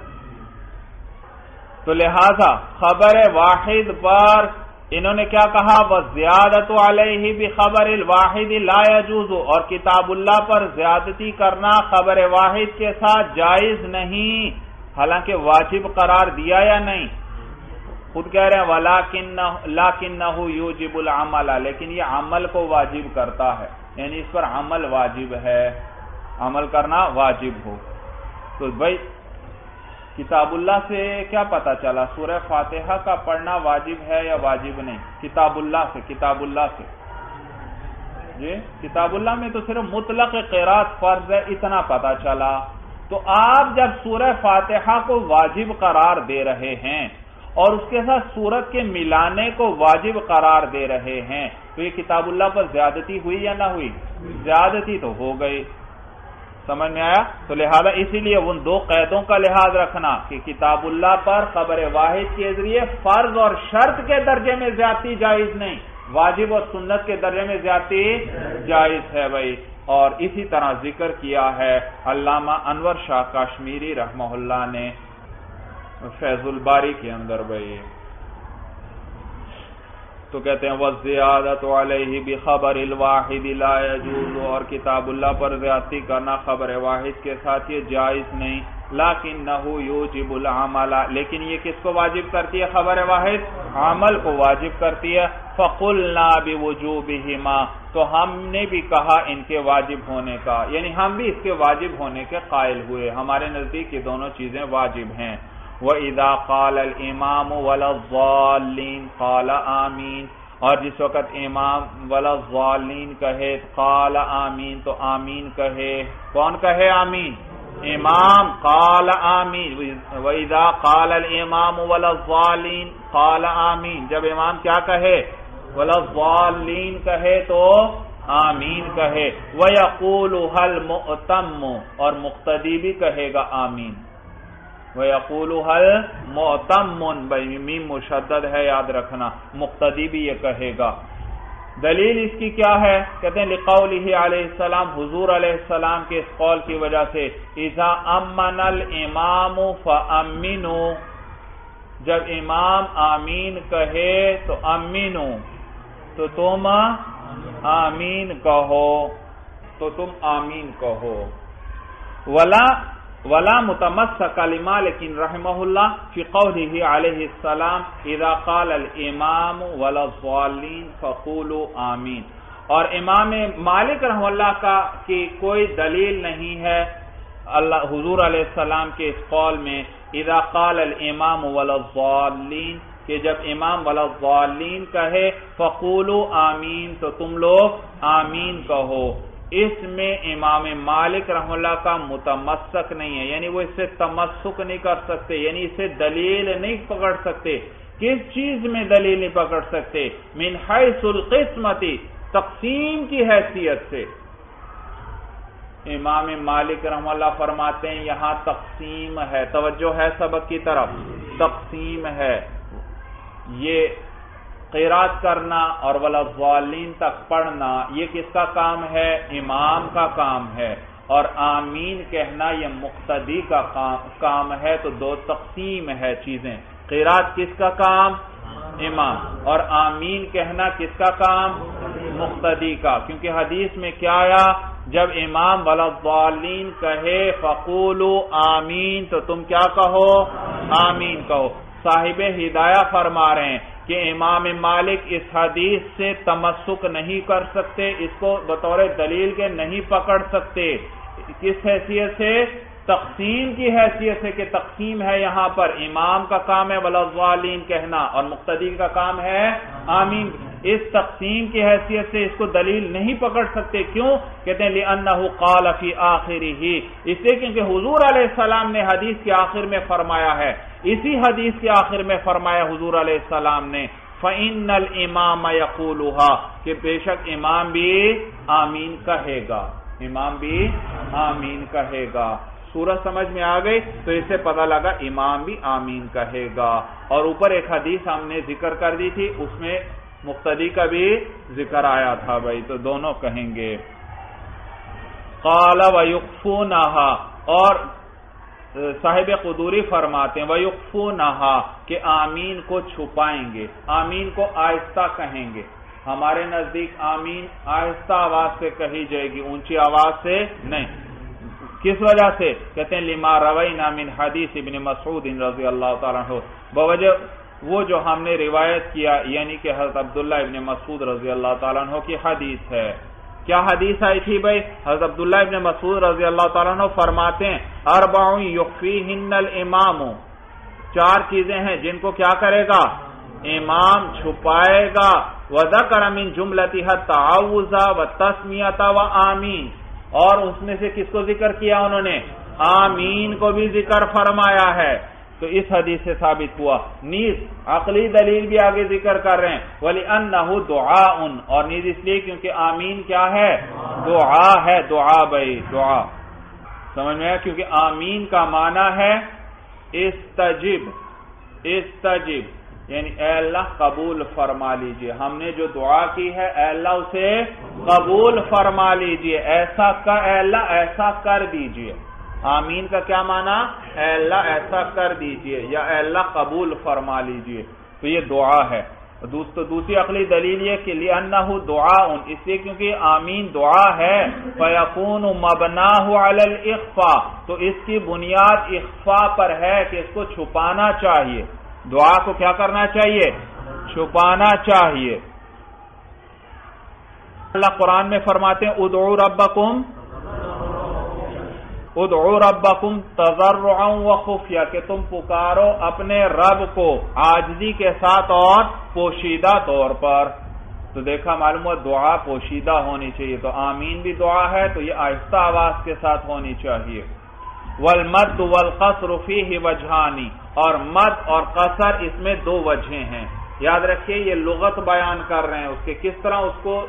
تو لہذا خبر واحد پر انہوں نے کیا کہا؟ وہ زیادت علیہ بھی خبر الواحد لا يجوز۔ اور کتاب اللہ پر زیادتی کرنا خبر واحد کے ساتھ جائز نہیں۔ حالانکہ واجب قرار دیا یا نہیں؟ خود کہہ رہے ہیں لا کن یوجب العمل۔ لیکن یہ عمل کو واجب کرتا ہے۔ یعنی اس پر عمل واجب ہے۔ عمل کرنا واجب ہو۔ تو بھائی کتاب اللہ سے کیا پتا چلا؟ سورہ فاتحہ کا پڑھنا واجب ہے یا واجب نہیں؟ کتاب اللہ سے، کتاب اللہ سے۔ جی کتاب اللہ میں تو صرف مطلق قیرات فرض ہے، اتنا پتا چلا۔ تو آپ جب سورہ فاتحہ کو واجب قرار دے رہے ہیں اور اس کے ساتھ سورت کے ملانے کو واجب قرار دے رہے ہیں، تو یہ کتاب اللہ پر زیادتی ہوئی یا نہ ہوئی؟ زیادتی تو ہو گئی۔ سمجھ میں آیا؟ تو لہذا اسی لیے ان دو قیدوں کا لحاظ رکھنا کہ کتاب اللہ پر خبر واحد کے ذریعے فرض اور شرط کے درجے میں زیادتی جائز نہیں، واجب اور سنت کے درجے میں زیادتی جائز ہے بھائی۔ اور اسی طرح ذکر کیا ہے علامہ انور شاہ کاشمیری رحمہ اللہ نے فیض الباری کے اندر بھائی۔ تو کہتے ہیں وزیادت علیہ بخبر الواحد لا يجوز اور کتاب اللہ پر زیادتی کرنا خبر واحد کے ساتھ یہ جائز نہیں۔ لیکنہ یوجب العمل۔ لیکن یہ کس کو واجب کرتی ہے؟ خبر واحد۔ عمل کو واجب کرتی ہے۔ فقلنا بوجوبہما تو ہم نے بھی کہا ان کے واجب ہونے کا۔ یعنی ہم بھی اس کے واجب ہونے کے قائل ہوئے۔ ہمارے نزدیک یہ دونوں چیزیں واجب ہیں۔ وَإِذَا قَالَ الْإِمَامُ وَلَا الظَّالِّينَ قَالَ آمین اور جس وقت امام ولا الظالین کہے، قال آمین تو آمین کہے۔ کون کہے آمین امام، قال آمین وَإِذَا قَالَ الْإِمَامُ وَلَا الظَّالِينَ قَالَ آمین جب امام کیا کہے؟ ولا الظالین کہے تو آمین کہے۔ وَيَقُولُهَا الْمُؤْتَمُّ اور مقتدی بھی کہے گا آمین میم مشدد ہے، یاد رکھنا، مقتدی بھی یہ کہے گا۔ دلیل اس کی کیا ہے؟ کہتے ہیں علیہ السلام، حضور علیہ السلام کے اس قول کی وجہ سے، اذا امن الامام فامنو جب امام آمین کہے تو امینو تو تم آمین کہو۔ تو تم آمین کہو۔ ولا ولا متمسك لمالك رحمه الله في قوله عليه السلام اذا قال الامام ولا الضالين فقولوا آمین۔ اور امام مالک رحم اللہ کا کہ کوئی دلیل نہیں ہے، اللہ حضور علیہ السلام کے اس قول میں اذا قال الامام ولا الضالين کہ جب امام ولا الضالين کہے فقولوا آمین تو تم لوگ آمین کہو۔ اس میں امام مالک رحم اللہ کا متمسک نہیں ہے یعنی وہ اس سے تمسک نہیں کر سکتے یعنی اسے دلیل نہیں پکڑ سکتے۔ کس چیز میں دلیل نہیں پکڑ سکتے؟ من حیث القسمتی تقسیم کی حیثیت سے۔ امام مالک رحم اللہ فرماتے ہیں، یہاں تقسیم ہے، توجہ ہے سبق کی طرف۔ تقسیم ہے۔ یہ قیرات کرنا اور ولازوالین تک پڑھنا، یہ کس کا کام ہے؟ امام کا کام ہے۔ اور آمین کہنا یہ مقتدی کا کام ہے، تو دو تقسیم ہے چیزیں۔ قیرات کس کا کام؟ امام۔ اور آمین کہنا کس کا کام؟ مقتدی کا۔ کیونکہ حدیث میں کیا آیا؟ جب امام ولادین کہے، فقولو آمین، تو تم کیا کہو؟ آمین کہو۔ صاحب ہدایہ فرما رہے ہیں۔ کہ امام مالک اس حدیث سے تمسک نہیں کر سکتے، اس کو بطور دلیل کے نہیں پکڑ سکتے۔ کس حیثیت سے؟ تقسیم کی حیثیت سے کہ تقسیم ہے یہاں پر۔ امام کا کام ہے ولازوالین کہنا اور مقتدی کا کام ہے آمین۔ اس تقسیم کی حیثیت سے اس کو دلیل نہیں پکڑ سکتے، کیوں؟ کہتے ہیں قال فی آخری ہی اس لیے کیونکہ حضور علیہ السلام نے حدیث کے آخر میں فرمایا ہے۔ اسی حدیث کے آخر میں فرمایا حضور علیہ السلام نے فعن الامام یقولها کہ بے شک امام بھی آمین کہے گا۔ امام بھی آمین کہے گا۔ سورج سمجھ میں آ گئی؟ تو اس سے پتا لگا امام بھی آمین کہے گا۔ اور اوپر ایک حدیث ہم نے ذکر کر دی تھی، اس میں مقتدی کا بھی ذکر آیا تھا بھائی، تو دونوں کہیں گے۔ قال ویقفونہا اور صاحب قدوری فرماتے ہیں ویقفونہا کہ آمین کو چھپائیں گے، آمین کو آہستہ کہیں گے۔ ہمارے نزدیک آمین آہستہ آواز سے کہی جائے گی، اونچی آواز سے نہیں۔ کس وجہ سے؟ کہتے ہیں، لما روینا من حدیث ابن مسعود رضی اللہ تعالیٰ عنہ۔ بوجہ وہ جو ہم نے روایت کیا یعنی کہ حضرت عبداللہ ابن مسعود رضی اللہ تعالیٰ عنہ کی حدیث ہے۔ کیا حدیث آئی تھی بھائی؟ حضرت عبداللہ ابن مسعود رضی اللہ تعالیٰ عنہ فرماتے ہیں، اربعون یخفیہن الامام. چار چیزیں ہیں، جن کو کیا کرے گا؟ امام چھپائے گا۔ وَذَكَرَ مِن جُمْلَتِهَا التَّعَوُّزَ وَالتَّسْمِيَةَ وَآمِينَ۔ اور اس میں سے کس کو ذکر کیا انہوں نے؟ آمین کو بھی ذکر فرمایا ہے۔ تو اس حدیث سے ثابت ہوا۔ نیز عقلی دلیل بھی آگے ذکر کر رہے ہیں۔ ولی ان دعا ان اور نیز اس لیے کیونکہ آمین کیا ہے؟ دعا ہے، دعا بھائی، دعا۔ سمجھ میں کیونکہ آمین کا معنی ہے استجب استجب۔ یعنی اے اللہ قبول فرما لیجیے۔ ہم نے جو دعا کی ہے، اے اللہ اسے قبول فرما لیجیے۔ ایسا کر اے اللہ ایسا کر دیجیے۔ آمین کا کیا معنی؟ اے اللہ ایسا کر دیجیے یا اے اللہ قبول فرما لیجیے۔ تو یہ دعا ہے۔ دوسری عقلی دلیل یہ کہ لِأَنَّهُ دعا اس لیے کیونکہ آمین دعا ہے۔ فَيَقُونُ مَبْنَاهُ عَلَى الْإِخْفَى تو اس کی بنیاد اخفا پر ہے کہ اس کو چھپانا چاہیے۔ دعا کو کیا کرنا چاہیے؟ چھپانا چاہیے۔ اللہ قرآن میں فرماتے ہیں، ادعو ربکم ادعو ربکم تضرعا و خفیہ کہ تم پکارو اپنے رب کو آجزی کے ساتھ اور پوشیدہ طور پر۔ تو دیکھا معلوم ہوا دعا پوشیدہ ہونی چاہیے تو آمین بھی دعا ہے تو یہ آہستہ آواز کے ساتھ ہونی چاہیے۔ والمد والقصر فیہ وجہانی اور مد اور قصر اس میں دو وجہ ہیں۔ یاد رکھیے یہ لغت بیان کر رہے ہیں، اس کے کس طرح اس کو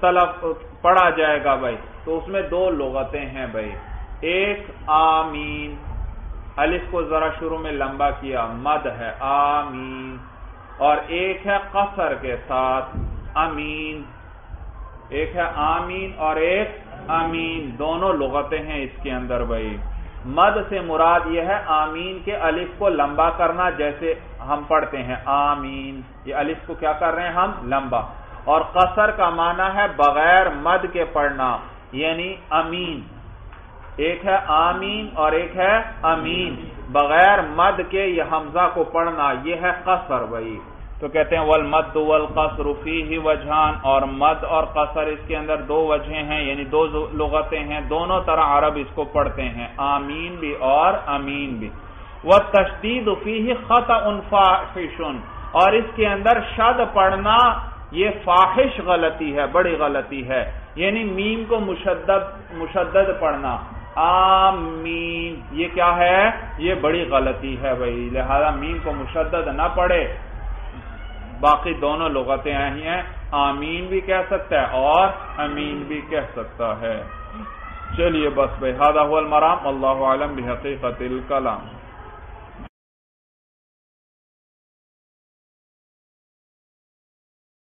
طلب پڑھا جائے گا بھائی۔ تو اس میں دو لغتیں ہیں بھائی۔ ایک آمین۔ الف کو ذرا شروع میں لمبا کیا۔ مد ہے۔ آمین۔ اور ایک ہے قصر کے ساتھ۔ امین۔ ایک ہے آمین اور ایک امین۔ دونوں لغتیں ہیں اس کے اندر بھائی۔ مد سے مراد یہ ہے آمین کے الف کو لمبا کرنا، جیسے ہم پڑھتے ہیں آمین۔ یہ الف کو کیا کر رہے ہیں ہم؟ لمبا۔ اور قصر کا معنی ہے بغیر مد کے پڑھنا یعنی امین۔ ایک ہے آمین اور ایک ہے امین۔ بغیر مد کے یہ حمزہ کو پڑھنا، یہ ہے قصر بھائی تو کہتے ہیں، والمد والقصر فیہ وجہان۔ اور مد اور قصر اس کے اندر دو وجہیں ہیں یعنی دو لغتیں ہیں۔ دونوں طرح عرب اس کو پڑھتے ہیں۔ آمین بھی اور امین بھی۔ والتشدید فیہ خطا فاحش۔ اور اس کے اندر شد پڑھنا یہ فاحش غلطی ہے، بڑی غلطی ہے۔ یعنی میم کو مشدد مشدد پڑھنا۔ آمین۔ یہ کیا ہے؟ یہ بڑی غلطی ہے بھائی۔ لہذا میم کو مشدد نہ پڑھے۔ باقی دونوں لغتیں آئی ہیں۔ آمین بھی کہہ سکتا ہے اور امین بھی کہہ سکتا ہے۔ چلیے بس بھائی المرام۔ اللہ عالم بحقیقت الکلام۔